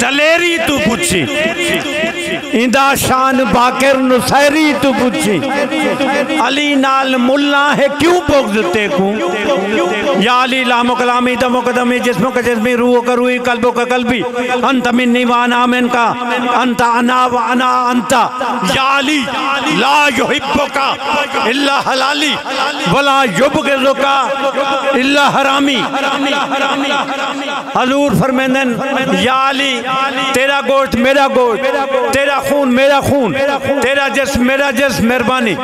दलेरी तू पूछी। इंदा शान बाकर नुसैरी तू पूछी। अली नाल मुल्ला है, क्यों पोगते को या अली लामो कलामी, दमो कदमी, जिस्मो का जिस्मी, रूह का रूही, कल्बो का कल्बी। अंत मिन्नी वाना मिन का, अंत अना व अना अंत। या अली, ला युहिब्बुका इल्ला हलाली, वला युबगिजुका इल्ला हरामी। हजूर फरमेंदन या अली, तेरा गोश्त मेरा गोश्त तेरा खून मेरा खून तेरा जिस्म मेरा जिस्म मेहरबानी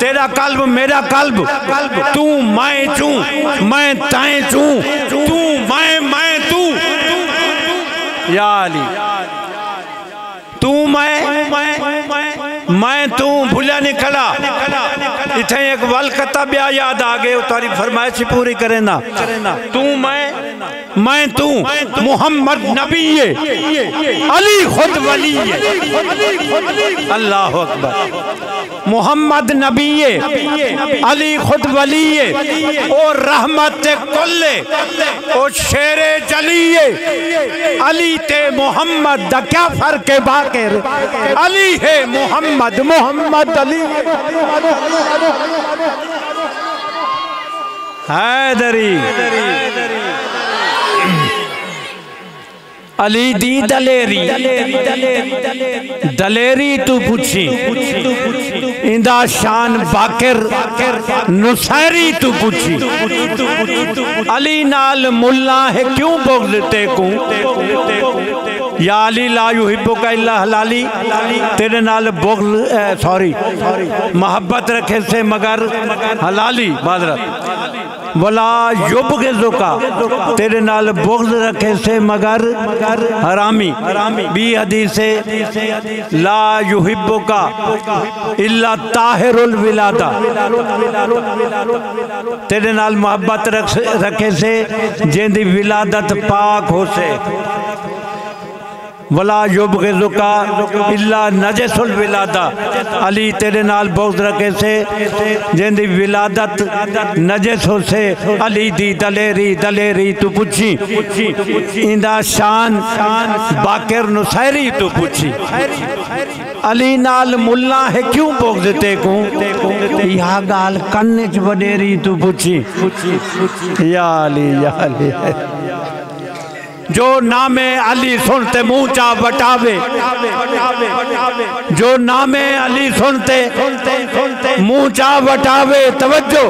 तेरा कल्ब मेरा कल्ब। तू मैं चू मैं ताए चू तू मैं मैं तू। या अली तू मैं मैं तू भूलिया खड़ा इथे एक वल कता ब्या याद आ गए तारी फरमाइश पूरी करे ना। तू मैं मैं तू मोहम्मद नबी ये, अली खुद वली ये। अल्लाह अकबर। मोहम्मद नबी ये, अली खुद वली ये, और रहमत कुल्ले, और शेरे जलिए अली ते मोहम्मद क्या फ़र्क है बाकर? अली है मोहम्मद। मोहम्मद मोहम्मद अली। हैदरी। अली दी दलेरी। दलेरी तू पूछी इंदा शान बाकर, नुसैरी तू पूछी अली नाल मुल्ला है, क्यों बोलते को? या अली, ला युहिब्बु का इल्ला हलाली। तेरे नाल बोगल सॉरी, मोहब्बत रखे से मगर हलाली माजरत वला युब के जुका तेरे नाल बोगल रखे से मगर हरामी। बी हदीस, ला युहिब्बु का इल्ला ताहिरुल विलादा। तेरे नाल मोहब्बत रखे से, जेंदी विलादत पाक हो से वला युब के जुका इल्ला नजसुल विलादा। अली तेरे नाल बहुत रखे से, जेंदी विलादत नजस हो से, अली दी दलेरी दलेरी तू पूछी। इंदा शान बाकर नुसैरी तू पूछी। अली नाल मुल्ला है क्यों बोग देते को? यह गाल कन्ने च वडेरी तू पूछी। या अली या अली। जो नामे अली सुनते मुँह चा बटावे। जो नामे अली सुनते मुँह चा बटावे, तवज्जो,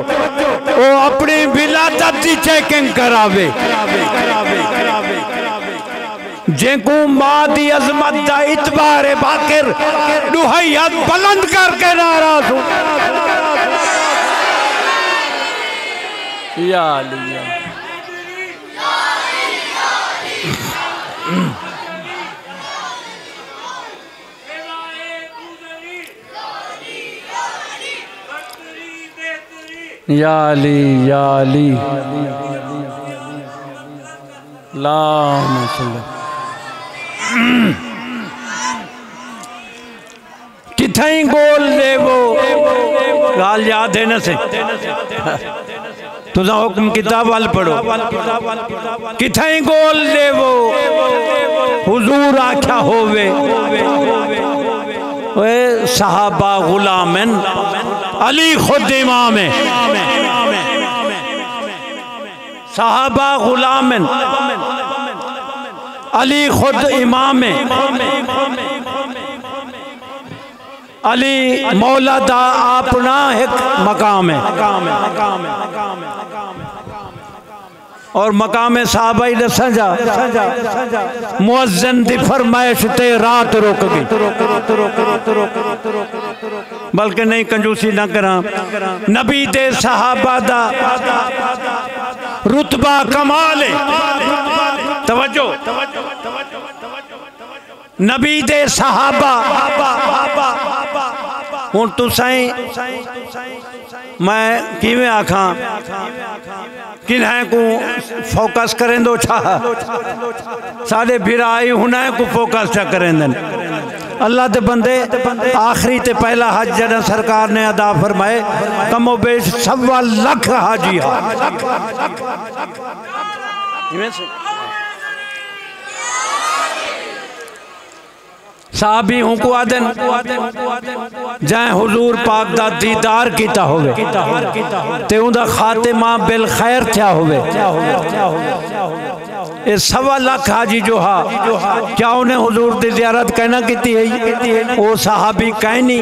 वो अपनी विलादत की चेकिंग करावे। जेको माँ दी अजमत दा इतबार बाकिर हाथ बुलंद करके नारा सु या अली या या अली ला किथई गोल देवो गाल याद है न से? तुझा हुक्म किताब वाल पढ़ो। किथई गोल देवो हुजूर आख्या होवे। ओए सहाबा गुलामन अली खुद इमाम है। गुलाम अली खुद इमाम है। अली मौला दा अपना एक मकाम है। और मकाम साहब ही दसा जा मुअज्जन फरमाइश ते रात रुक गई। बल्कि नहीं कंजूसी ना करा। नबी दे सहाबा रुतबा कमाल तवज्जो। नबी दे सहाबा। हूँ तुसाई मैं किवें आखा? किन्हें को फोकस करें दो छा साढ़े बिराई हुना को फोकस चा करें दन अल्लाह के बंदे, आखिरी ते पहला हज जरा सरकार ने अदा फरमाए, कमो बेश सवा लख हाजी हा साहबी हूँ को आदन जै हुजूर पाक दा दीदार कीता होवे, ते उंदा खातिमा बिल खैर थया होवे। सवा लाख हाजी जो हा, क्या उन्हें हुजूर दी जियारत कहना वो साहबी कहनी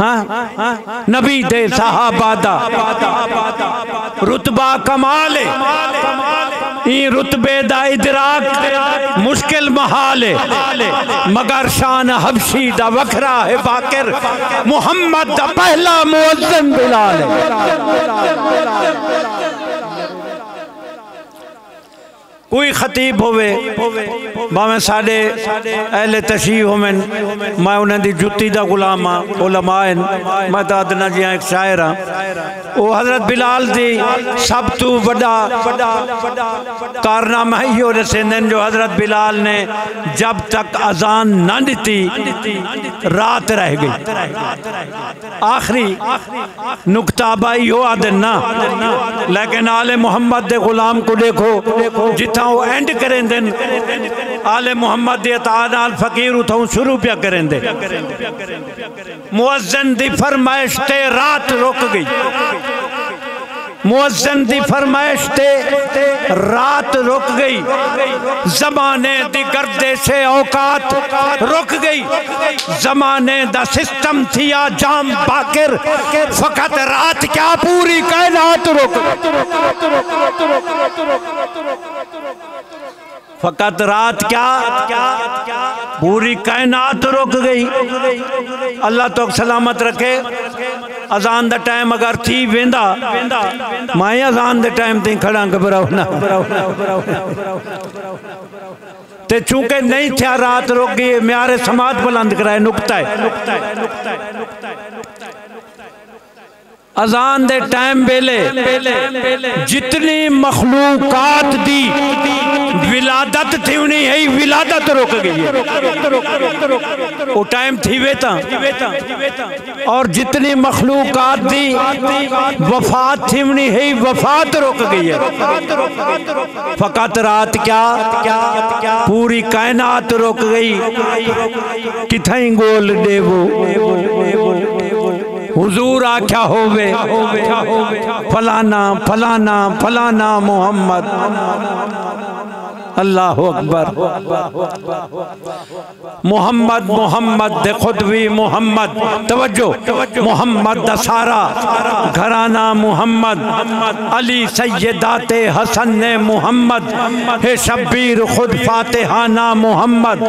हाँ नबी दे रुतबा कमाल रुतबे दा इदराक मुश्किल महाल मगर शान हबशी दा वखरा है बाकिर। मोहम्मद दा पहला मुअज्जन बिलाल कोई खतीब होवे, भावे साडे अहले तशी होवन, मैं उन्हें दी जुत्ती दा गुलाम हाँ उलमा मैं तो अदना जी एक शायर हाँ वो हज़रत बिलाल दी सब तू बड़ा कारनामा ही हो रसेंदन जो हज़रत बिलाल ने जब तक अजान न दी रात रह गई। आखिरी नुकता बाई हो आदन ना, लेकिन आले मोहम्मद दे गुलाम को देखो जिथा वो एंड करें दिन। आले मोहम्मद दे तानाल फकीर उठाऊं शुरू पिया करें दे। मुअज्जन दी फरमाइश ते रात रुक गई। मुअज्जन दी फरमाइश ते रात रुक गई। जमाने दी से औकात रुक गई। जमाने दा सिस्टम थिया जाम बाकिर। फकत रात क्या पूरी कायनात रुक फकत रात क्या? पूरी कायनात रुक गई। अल्लाह तो सलामत रखे। अजान दा टाइम अगर थी वेंदा, मैं अजान दे टाइम ते खड़ा घबराओ ना ते चूँकि नहीं थिया, रात रुक गई, म्यारे समाज बुलंद कराए, नुकता है। अजान दे टाइम बेले, जितनी मखलूकात दी, विलादत थी उन्हीं है विलादत रुक गई है। वो टाइम थी वेता। और जितनी मखलूकात दी, वफात थी उन्हीं है वफात रुक गई है। फकत रात क्या, पूरी कायनात रोक गई। किथई गोल देवो? हुजूर आख्या होवे फलाना फलाना फलाना मोहम्मद। अल्लाह अकबर। मोहम्मद मोहम्मद, दे खुद भी मोहम्मद। तवज्जो, मोहम्मद दसारा घराना मोहम्मद। अली सैदाते हसन ने मोहम्मद। हे शब्बीर खुद फातिहाना मोहम्मद।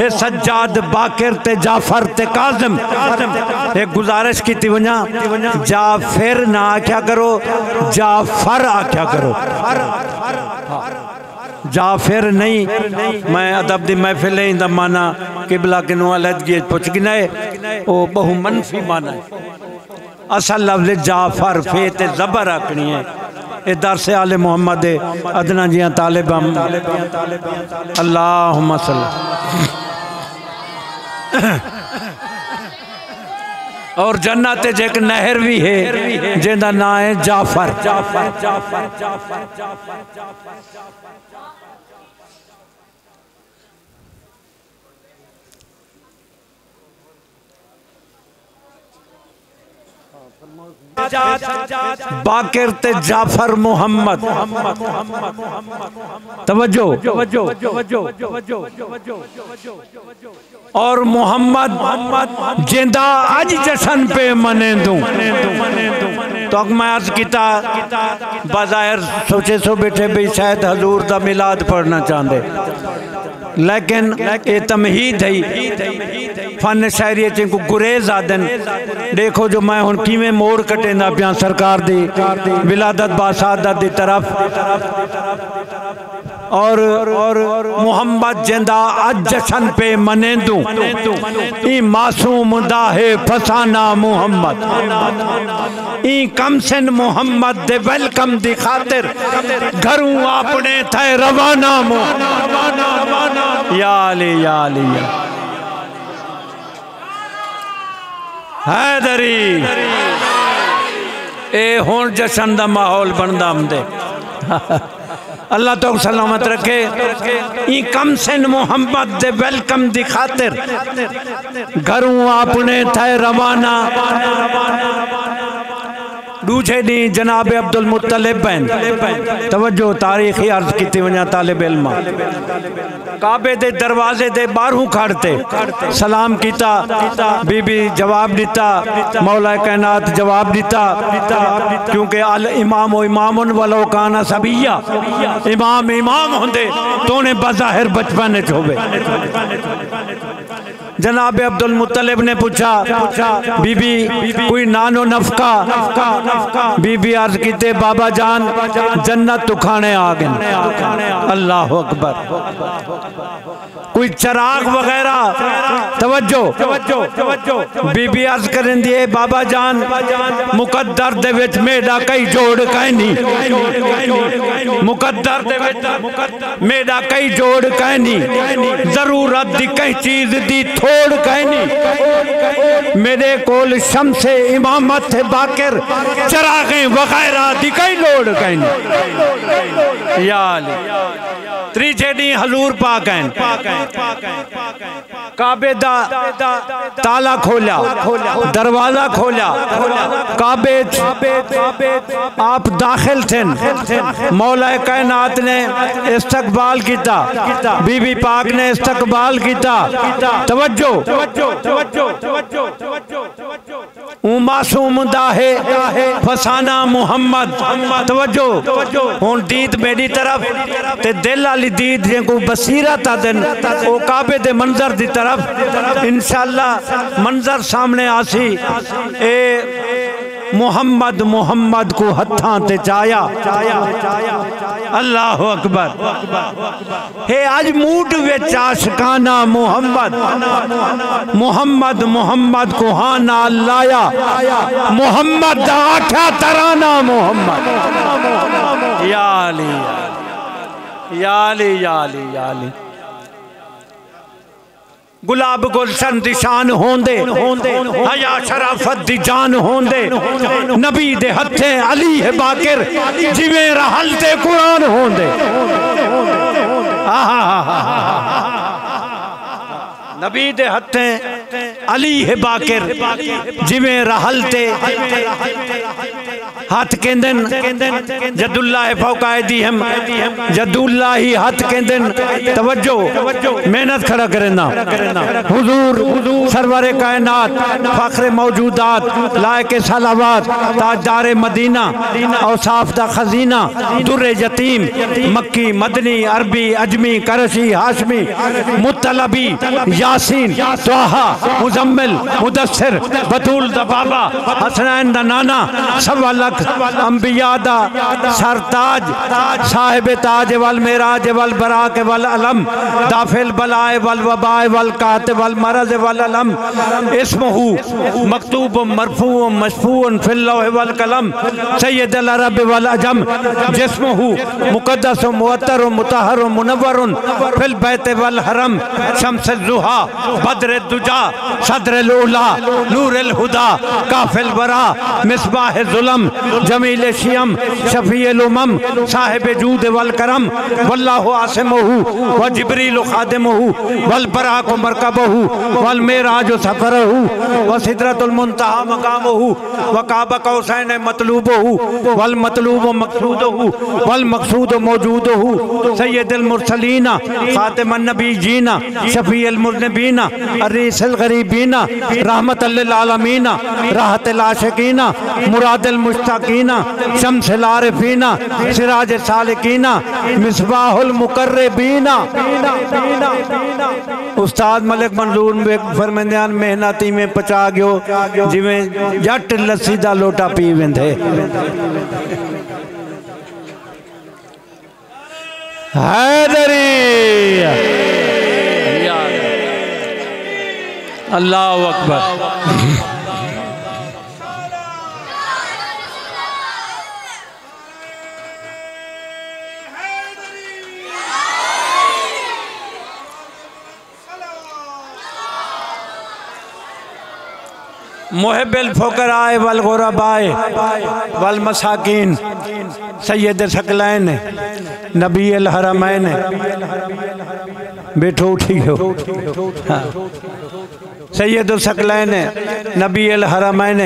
हे सज्जाद बाकिर ते जाफ़र ते काजिम। हे गुजारिश की वजा जाफिर ना आख्या करो, जाफ़र आख्या करो। जाफिर नहीं। मैं अदब की महफिल माना किबला किनू अलहदगी पुछ गिना है। वो बहु माना है। असल लफ्ज जाफ़र फे ते जबर आखनी है। ये दरस आले मोहम्मद अदना जिया तालिब अल्लाह और जन्नत एक नहर भी है, ज़िंदा ना है जाफ़र जाफ़र जाफ़र जाफ़र जाफ़र जाफ़र। बाकिर ते जाफ़र मोहम्मद। तवज्जो। और मोहम्मद ज़िंदा अज जशन पे मने दू तो मैं अर्ज़ किता बाजायर सोचे सो बैठे भी शायद हजूर का मिलाद पढ़ना चाहते लेकिन ये तमहीद है। फन शायरी को गुरेज आदन। देखो जो मैं हूँ किमें मोड़ कटेंदा पिया सरकार दी। विलादत बासादत की तरफ़। और मोहम्मद ज़िंदा अज जशन पे मने दू ई मासूम दाहे फसाना मोहम्मद। ई कम सिन मोहम्मद दे वेलकम दी खातिर घरों अपने थे रवाना मोहम्मद या अली या अली। या हैदरी। ए हूँ जशन का माहौल बनता हमदे अल्लाह तो सलामत रखे। कम सिन मोहम्मद दे, वेलकम दी खातिर। घरों अपने थे रवाना। दूसरे डी जनाब अब्दुल मुतलिब तवज्जो अर्ज़ की तालिब काबे दरवाजे दे बारू खड़ते। सलाम किया बीबी जवाब दिता, मौला कैनात जवाब दिता। क्योंकि अल इमाम इमाम वालो काना सबिया। इमाम इमाम तो ने बज़ाहिर बचपन च जनाब अब्दुल मुतलिब ने पूछा बीबी, कोई नानो नफका? बीबी अर्ज़ किते, बाबा जान, जन्नत तुखाने आ गए। अल्लाह अकबर। कोई चराग वगैरह। तवज्जो। बीबी अर्ज़ करें दिए बाबा जान। मुकद्दर दे विच मेरा कई जोड़ कहीं नहीं मुकद्दर दे विच मेरा कई जोड़ कहीं नहीं ज़रूरत दी कई चीज़ दी थोड़ कहीं नहीं मेरे कोल शमसे इमामत बाकिर चरागे वगैरह दी कई लोड़ कहीं नहीं त्रीजे डी हजूर पाक हैं। काबे दा ताला खोला, दरवाज़ा खोला, काबे आप दाखिल थे। मौला कायनात ने इस्तकबाल किया, बीबी पाक ने इस्तकबाल किया। तवज्जो मासूम दाहे, फसाना मुहम्मद। तवज्जो, हुन दीद मेरी तरफ़, ते दिल वाली दीद को बसीरत आदन ओ काबे दे मंजर दी तरफ़, इंशाल्लाह मंजर सामने आसी। ए मोहम्मद मोहम्मद को हथा ते चाया। अल्लाह अकबर। हे अज मूट विच आशकाना मोहम्मद। मोहम्मद मोहम्मद को हाँ ना लाया। मोहम्मद आख्या तराना मोहम्मद। या अली या अली या अली या अली। गुलाब गुलशन दिशान होंदे हया शराफत दी जान होंदे। नबी दे हथे अली है बाकिर, जिवें रहल ते कुरान होंदे। नबी दे हथे, अली है बाकिर जिमें रहल ते, हथ केंदन जदुल्ला है फौकायदी हम जदुल्ला ही हथ केंदन, तवज्जो, मेहनत खड़ा करना हुजूर, सरवर कायनात, फख्र मौजूदात, लायक सलावात, ताजदार मदीना और साफ़ दा खजीना दुर यतीम, मक्की, मदनी, अरबी, अजमी करशी हाशमी, मुतलबी यासीन तोहा मुजम्मिल, मुदस्सिर, बतूल दा बाबा, हसनैन दा नाना, सवा लख अंबिया दा सरताज, साहिब ताज वल, मेराज वल, बराक वल अलम, दाफिल बलाए वल, वबाए वल, कात वल, मरज वल अलम, इसमहु, मकतूब, मरफू, मशफू फिल लौह वल कलम, सैयद अल अरब वल अजम, जिस्महु, मुकद्दस, मुअत्तर, मुतहर मुनव्वर फिल बैत वल हरम शम्स जुहा बद्र दुजा, सदर उला नूर हुदा काफिल बरा, मिसबाह जुलम, जमील शियम शफी उमम साहिब जूद वल करम, वल्लाहु आसिमहु, व जिब्रील खादिमहु, वल बराक मरकबहु, वल मेराज सफरहु, व सिदरतुल मुंतहा मकामहु, व काबा कौसैन मतलूबहु, वल मतलूब मकसूदहु, वल मकसूद मौजूदहु, सैयदुल मुरसलीना, खातिमन नबीजीना शफीउल मुज़निबीना अरीसल गरीबीना, रहमतल लिल आलमीना, राहतल आशिकीना, मुरादल मुश्ताकीना शम्सिल आरिफीना सिराज सालिकीना, मिसबाहुल मुकर्रबीना। उस्ताद मलिक मंजूर बेग मेहनती में पचा गयो, जिवें जट लस्सी दा लोटा पी वेंदे। हैदरी! अल्लाह अकबर। मोहबिल फ़ोकराए वल गुरबाए वल मसाकिन, सैयद सकलैन नबी हरमैन। बैठो उठी हो। हाँ। सकलैन नबी अल हरमैन,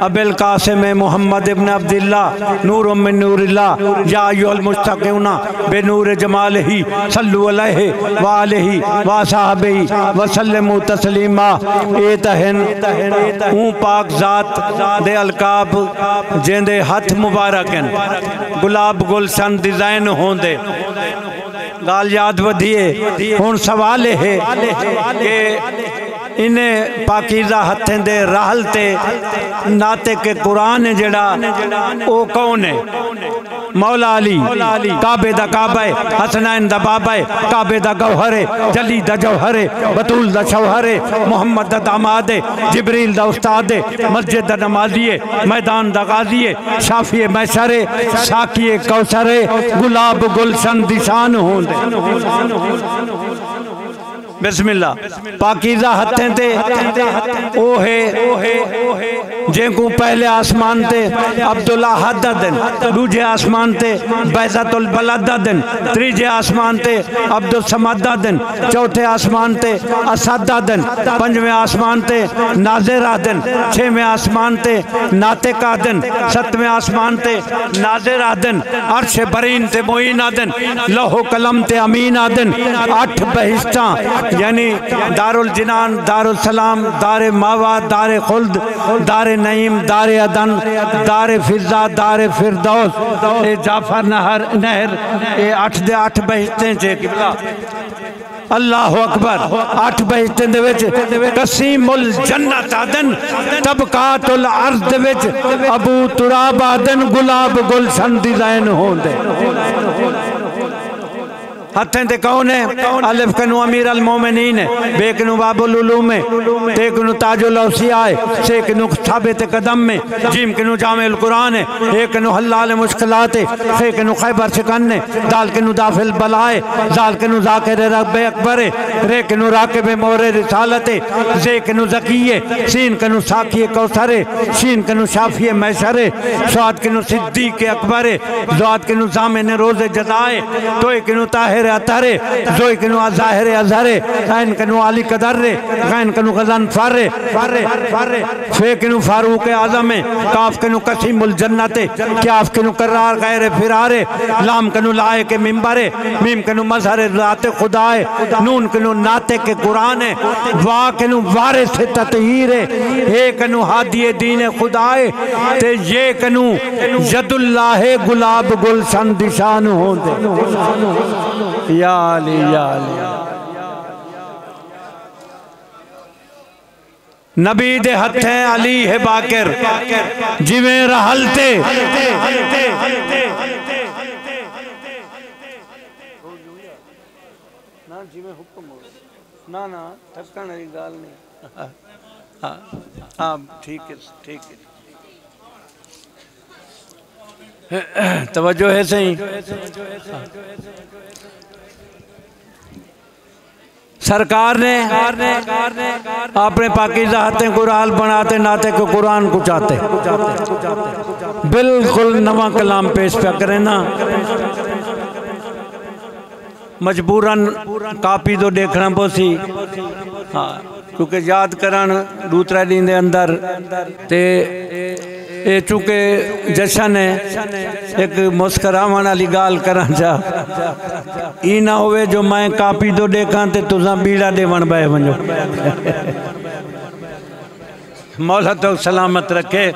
अबिल कासिम मोहम्मद इब्न अब्दुल्ला नूर मिन नूरिल्ला या अय्युहल मुस्तक़िना बेनूर जमाल ही सल्लु अलैहि व आलिहि व सहाबिहि व सल्लमु तस्लीमा। ए तहन ऊ पाक जात दे अलकाब, जेंदे हथ मुबारक हैं। गुलाब गुलशन डिज़ाइन होंदे। गाल याद वधिए हूँ सवाल है। इन्हें पाकिजा हथें दे रहल ते नाते के कुरान है जड़ा ओ कौन है? मौला अली, काबे दा काबा है, हसनैन दा बाबा है, काबे दा गौहर है, जली दा जौहर है, बतूल दा शौहर है, मोहम्मद दा दामाद है, जिब्रील दा उस्ताद है, मस्जिद दा नमाजी है, मैदान दा गाजी है, शाफी मैसर है, साकी कौसर है, गुलाब गुलशन दिशान होंदे बिस्मिल्लाह। पाकिजा हथें ते ओ है जेको पहले आसमान ते अब्दुल्ला हद दिन, दूजे आसमान ते बैजतुल बलद दिन तीजे आसमान ते, अब्दुल समद दिन, चौथे आसमान ते, असद दिन, पंजवें आसमान ते, नाजिर दिन, छवें आसमान ते, नातिक दिन, सतवें आसमान ते, नाजिर दिन, अर्श बरीन ते मोइन दिन, लहो कलम ते अमीन दिन अठ बहिश्ता यानी दारुल जिनान, दारुल सलाम, दार मावा, दार खुल्द, दार नईम, दार अदन, दार फिजा, दार फिरदौस, ए जाफ़र नहर नहर, ए अठ दे अठ बहिश्ते चे अल्लाह अकबर अठ बहिश्ते दे विच, कसीमुल जन्नत आदन, तबकातुल अर्द दे विच, अबू तुराब आदन, गुलाब गुलशन डिज़ाइन होंदे। हथें ते कौन है? अलिफ कनु अमीर अल मोमिनीन है। बे कनु बाबुल उलूम है। ते कनु ताजुल औसिया है से कनु साबित कदम में जीम कनु जामिल कुरान है। ए कनु हल्लाल मुश्किलात है। से कनु खैबर शिकन है। दाल कनु दाफिल बलाए जाल कनु जाकिर रब अकबर है। रे कनु राकिब मोरे रिसालत है। जेकनु जकी है। सीन कनु साकी कौसर है। शीन कनु शाफी मैसर है। स्वाद कनु सिद्दीक अकबर है। ज़ात कनु जामिन रोज़ जज़ाए तोय कनु ताहिर ज़ाहिर अतारे, जोई कनु ज़ाहिर अजहरे गैन कनु अली कदर रे गैन कनु गजन फारे फारे फारे। फे कनु फारूक आज़म काफ कनु कसीमुल जन्नते क्याफ कनु करार गैर फिरारे लाम कनु लाए के मिंबरे मीम कनु मजहर रात खुदाए नून कनु नाते के कुरान है वाह कनु वारिस ततहीर है, हे कनु हादिए दीन खुदाए ते ये कनु यदुल्लाह गुलाब गुलशन दिशान होंदे। या अली या अली। नबी दे हथे अली है बाकर। जिवें रहलते ना हुक्म हो। ना ना थकण वाली गाल नहीं। हाँ हाँ ठीक है ठीक है। तवज्जो है सही। सरकार ने अपने पाकिजा हाथे कुरान बनाते, नाते को कुरान को चाहते बिल्कुल नवा कलाम पेश पे करें ना। मजबूरन कापी तो देखना पोसी। हाँ क्योंकि याद करन दूसरा दिन दे अंदर, ते ये चूँकि जशन है, एक मुस्करावन वाली गाल करा जा। ई ना होवे जो मैं कापी तो देखा ते तुसा बीड़ा देवण बह वञो। मौला तो सलामत रखे।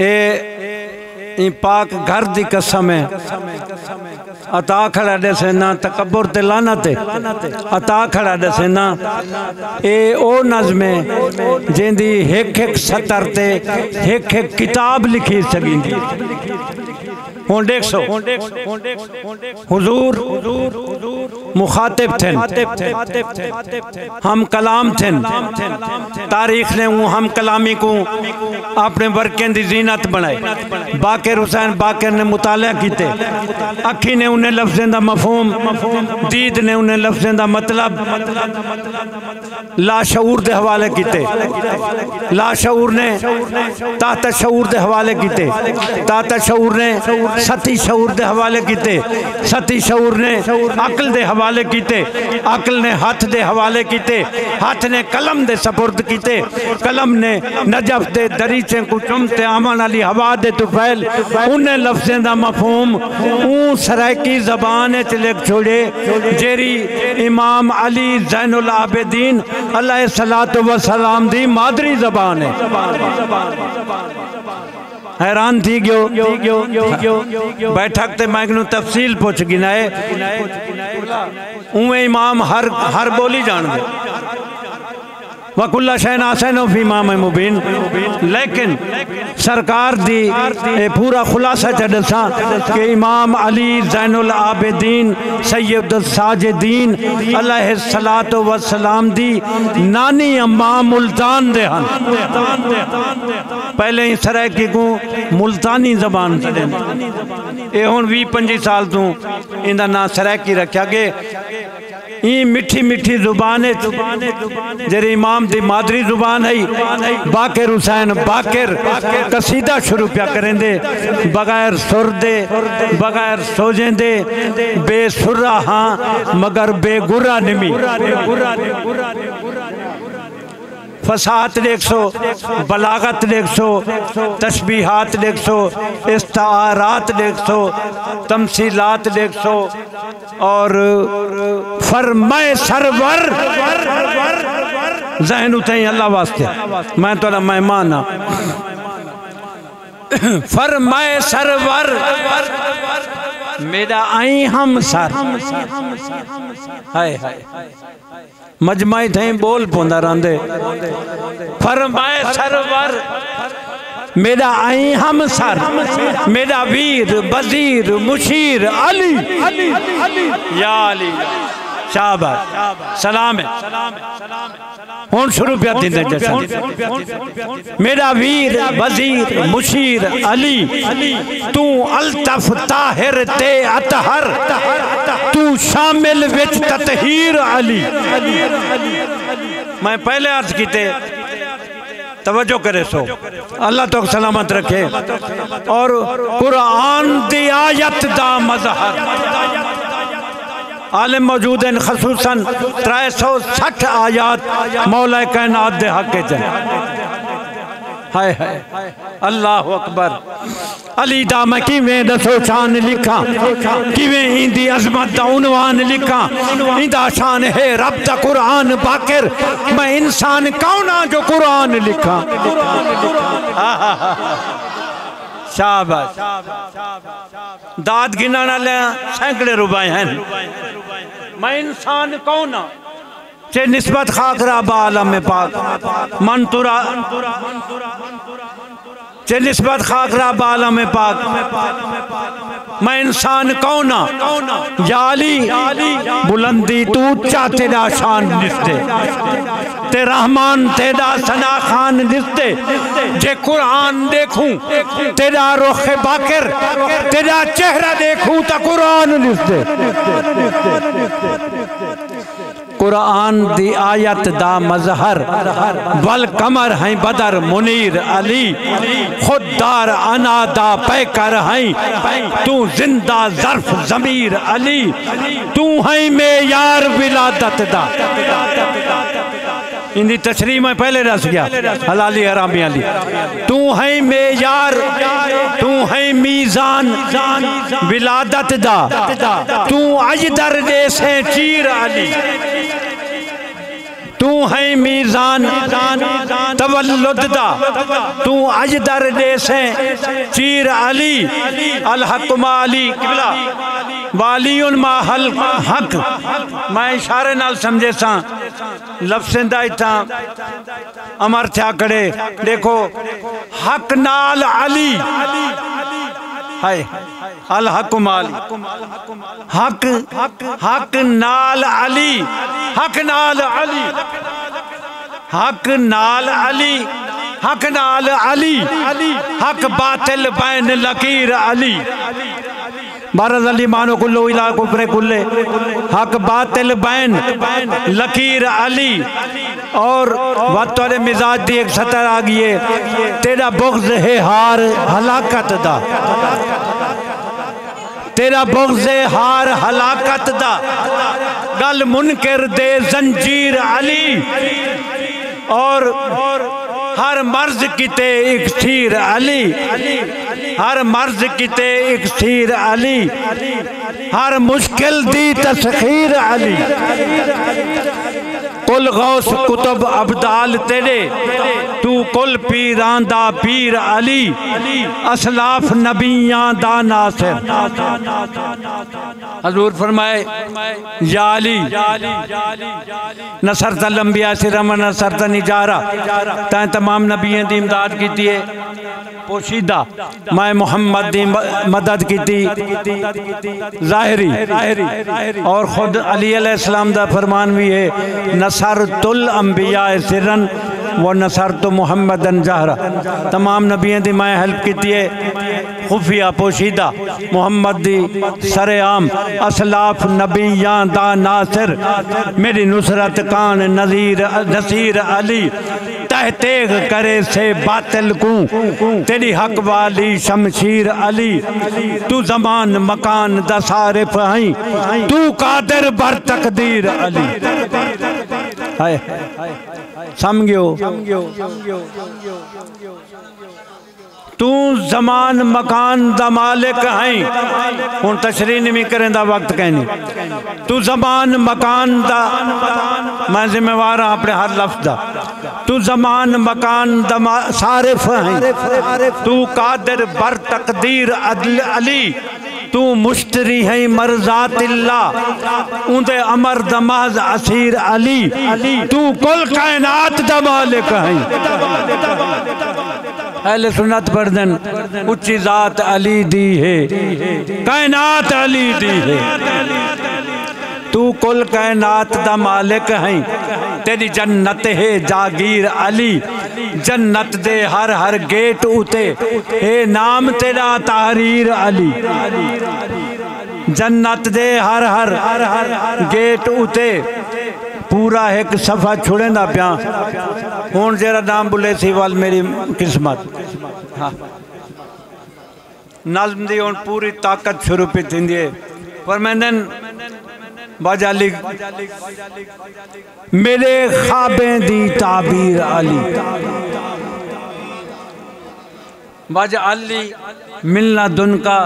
ए पाक घर दी कसम है। अता खड़ा दस ना तकबर ते अता खड़ा दस ना ए, ओ नज़म है जेंदी एक हिक सतर ते एक हिक किताब लिखी सकींदी देख सो हुजूर मुखातिब थे हम कलाम थे तारीख ने हम कलामी को अपने वर्कें दी जीनत बनाई। बाकर हुसैन बाकर ने मुताला किते। अखी ने उन्हें लफ्जें दा मफहूम, दीद ने उन्हें लफ्जें दा मतलब लाशऊर दे हवाले किते। लाशऊर ने ताता शऊर दे हवाले किते। ताता शऊर ने सती शऊर के हवाले किते, सती शऊर ने अकल के हवाले किते, अकल ने हथ के हवाले किते, हथ ने कलम के सपुर्द किते, कलम ने नजफ दे दरीचे को चुमते आमन अली हवा दे तुफैल उन्हें लफ्जें का मफहूम, ऊ सराइकी जबान च लिख छोड़े, जेरी इमाम अली जैनुल आबिदीन अल्लाह सलात सलाम दी मादरी जबान है। हैरान थी गयो। बैठक ते मैं तफसील पुछ गिनाए। उवें इमाम हर हर बोली जान दे। वकुल्ला शहन आसन इमाम मुबीन। लेकिन सरकार दी पूरा खुलासा च दसा कि इमाम अली जैनुल आबिदीन सैयद साजिदीन सलात सलाम दी नानी अम्मा मुल्तान दे हन। पहले ही सरायकी को मुल्तानी जबान ए हुन 20 25 साल तू इंदा ना सरायकी रखा गया ई मिठी मिठी ज़ुबान जरी इमाम दी मादरी ज़ुबान है। बाकिर हुसैन, बाकिर। कसीदा शुरू पिया करें दे बगैर सुर दे, बगैर सोजे दे। बेसुरा हाँ मगर बेगुरा निमी। फसात देख सो बलागत देख सो तस्बीहात देख सो इस्तारात देख सो तमसीलात देख सो और फरमाए सरवर, जहन उठे अल्लाह वास्ते। मैं तो मेहमान हाँ फरमाए सरवर, मेरा आई हम सर। हाय हाय। मजमाई थे बोल पोंदा रंदे। फरमाए सरवर, मेरा आई हम सर, मेरा वीर, बजीर, मुशीर, अली। या अली। सलाम है। शुरू थी मेरा वीर, वज़ीर, मुशीर, अली, तू अल्तफ ताहिर ते अतहर, तू शामिल विच ततहीर अली। मैं पहले अर्ज़ किते, तवज्जो करे सो। अल्लाह तो सलामत रखे। और कुरान दी आयत दा मजहर। आलिम मौजूद हैं, खसूसन त्रै सौ सठ आयात मौला कैनात दे हक हाय हाय, अल्लाह अकबर। अली दा मैं किवें दसो शान लिखा? किवें इंदी अजमत दा उनवान लिखा? इंदा शान है रब दा कुरान बाकिर। मैं इंसान कौन आ जो कुरान लिखा? शाबाश। दाद गिनाना ले, सैकड़े रुपए हैं। मैं इंसान कौन हूँ से निस्बत खाकरा बालम पाक। मंतुरा चे निस्बत खाकरा बालम पाक। मैं इंसान कौन जाली बुलंदी तू ऊँचा तेरा शान निस्ते ते रहमान, तेरा सना खान निस्ते जे कुरान देखूँ, तेरा रुख बाकर, तेरा चेहरा देखूँ तो कुरान निस्ते कुरान दी आयत दा मजहर। बल कमर हैं बदर मुनीर अली। खुददार अनादा पैकर हैं। तू ज़िंदा जर्फ जमीर अली। तू है मे यार विलादत दा। इनकी तशरी में पहले रस गया हलाली हरामी अली तू है में यार तू है मीजान, विलादत दा। तू अजदर से चीर अली। तू है मीजान, तवल्लुद तू अजदर जैसे चीर अली अल हक माली किबला। वालियुन मा हल हक। मैं इशारे नाल समझे सा, लफ्ज़ें दा इथा अमर थिया करे देखो, हक नाल अली। हाय अल हक माली हक हक नाल अली। हक नाल अली। हक नाल अली, हक नाल अली, हक बातिल बैन लकीर अली। बारह अली मानो कुल्लो, इला कुफरे कुल्ले। हक बातिल बैन लकीर अली। और वाले मिजाज दी एक सतर आ गई है। तेरा बुग्ज है हार हलाकत दा। तेरा बुग्ज हार हलाकत दा। गल मुनकर दे जंजीर अली। और हर मर्ज किते एक स्थिर अली। हर मर्ज किते एक स्थिर अली। हर मुश्किल दी तस्खीर अली। कुल गौस कुतुब अबदाल तेरे, तू कुल पीरांदा पीर अली, असलाफ नबियाँ दा नासिर। हजूर फरमाए, या अली नसरत लंबिया सिरम नसरत निजारा। तैं तमाम नबियों की इमदाद की है पोशीदा, मैं मोहम्मद की मदद की जाहिरी, और खुद अली अलैहिस्सलाम दा फरमान भी है नसर तुल अंबिया सिरन व नसर तो मोहम्मद जहरा तमाम नबियों की मैं हेल्प की है। खुफिया पोशीदा मोहम्मद दी सरेआम, असलाफ नबियाँ दा नासिर, मेरी नुसरत कान नजीर, नसीर अली तहतेग करे से बातिल को, तेरी हक वाली शमशीर अली, तू जमान मकान दसारिफ हई तू कादिर बर तकदीर अली। हाय, समझो। तू जमान मकान दा मालिक है। हूँ तशरी नहीं करें वक्त कहनी तू जमान मकान दा, मैं जिम्मेवार हाँ अपने हर लफ्ज दा। तू जमान मकान दा सारिफ है। तू कादिर बर तकदीर अली। तू मुश्तरी है मरजातिल्ला उन्दे अमर दमाज असीर अली। तू कुल कायनात दा मालिक है। अहले सुन्नत पढ़दन, उच्ची जात अली दी है। कायनात अली दी है। तू कुल कायनात दा मालिक है। तेरी जन्नत है जागीर अली। जन्नत दे हर हर गेट उते। हे नाम तेरा तारीर अली। जन्नत दे हर हर हर गेट उते। पूरा एक सफ़ा छुड़ेंदा पिया। हूँ जरा नाम बुले सी वाल मेरी किस्मत। हाँ। नज्म दी हूँ पूरी ताकत शुरू पी थी पर मैंने बाजा लिख। मेरे ख्वाबें दी ताबीर अली। बाजा अली, मिलना दुन का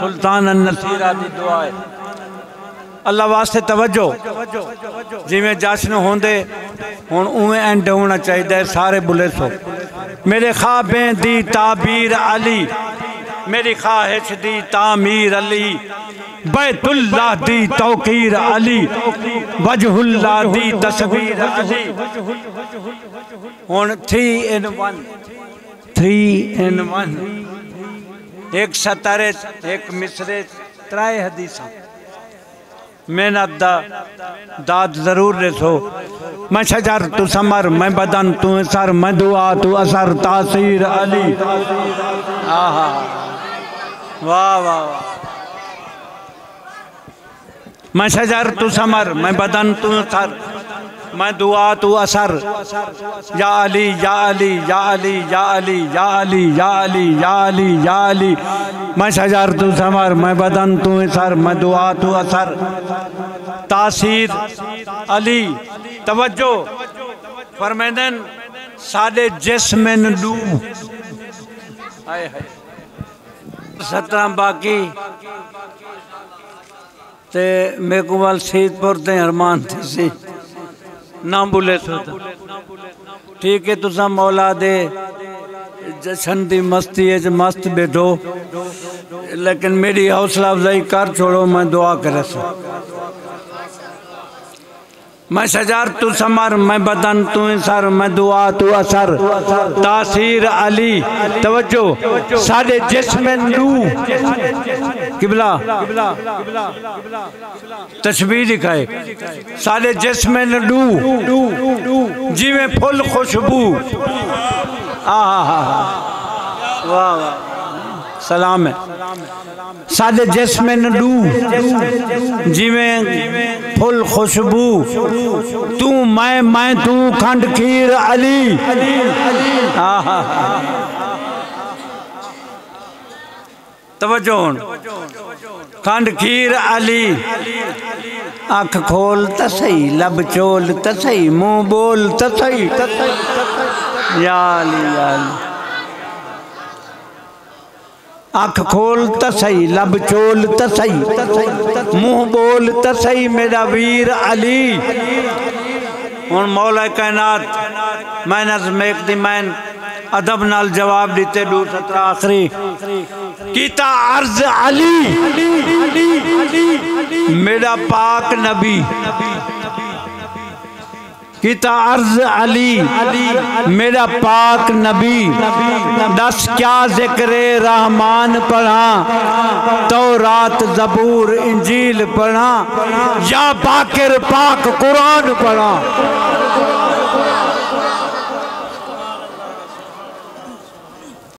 सुल्तान नसीरा दी दुआ है। अल्लाह वास्ते तवज्जो। जिमें जश्न होंदे हुन उवें एंड होना चाहिए सारे बुले सो मेरे ख्वाबें दी ताबीर अली। मेरी ख्वाहिश दी तामीर अली बैतुल्लाह दी तौकीर अली वजहुल्लाह दी तस्वीर अली। हुन three in one three in one एक सतारे एक मिसरे त्राए हदीसा। मेहनत दा दाद ज़रूर रसो। मैं शजर तू समर मैं बदन तू सर मैं दुआ तू असर तासीर अली। आहा। वाह वाह वाह। मैं शजर तू समर, मैं बदन तू सर, मैं दुआ तू असर। या अली या अली या अली या अली या अली या अली या अली या अली। मैं शजर तू समर, मैं बदन तू सर, मैं दुआ तू असर। तासीर, अली, तवज्जो। फरमेंदन साडे जिस्म लू हाय हाय। सत्रह बाकी। ते मेरे को ते अरमान सी। ना भूले सो ठीक है, तुसा मौला दे। जशन दी मस्ती है मस्त बैठो। लेकिन मेरी हौसला अफजाई कर छोड़ो, मैं दुआ करे सो। मैं सजार तू समर, मैं बदन तू सर मैं दुआ तू असर। तासीर अली, तवज्जो साडे जिस्म नू किबला, तस्वीर दिखाए। साडे जिस्म नू जिमें फुल खुशबू। आहा वाह वाह। सलाम है। साडे जिस्म नू जिमें फुल खुशबू, तू मैं मैं तू खंड खीर अली। हुन। खंड खीर अली। अख खोल त सही, लब चोल त सही मुँह बोल त सही। या अली या अली। अख खोल त सही लब चोल त सही मुँह बोल त सही मेरा वीर अली। हूँ मौला कायनात, मैं नजमेक दी मैन अदब नाल जवाब दिते दू सत्रह आखिरी। कीता अर्ज़ अली। मेरा पाक नबी। कीता अर्ज़ अली, मेरा पाक नबी, दस क्या ज़िक्र रहमान पढ़ा तो रात जबूर, इंजील पढ़ा, या बाकिर पाक कुरान पढ़ा।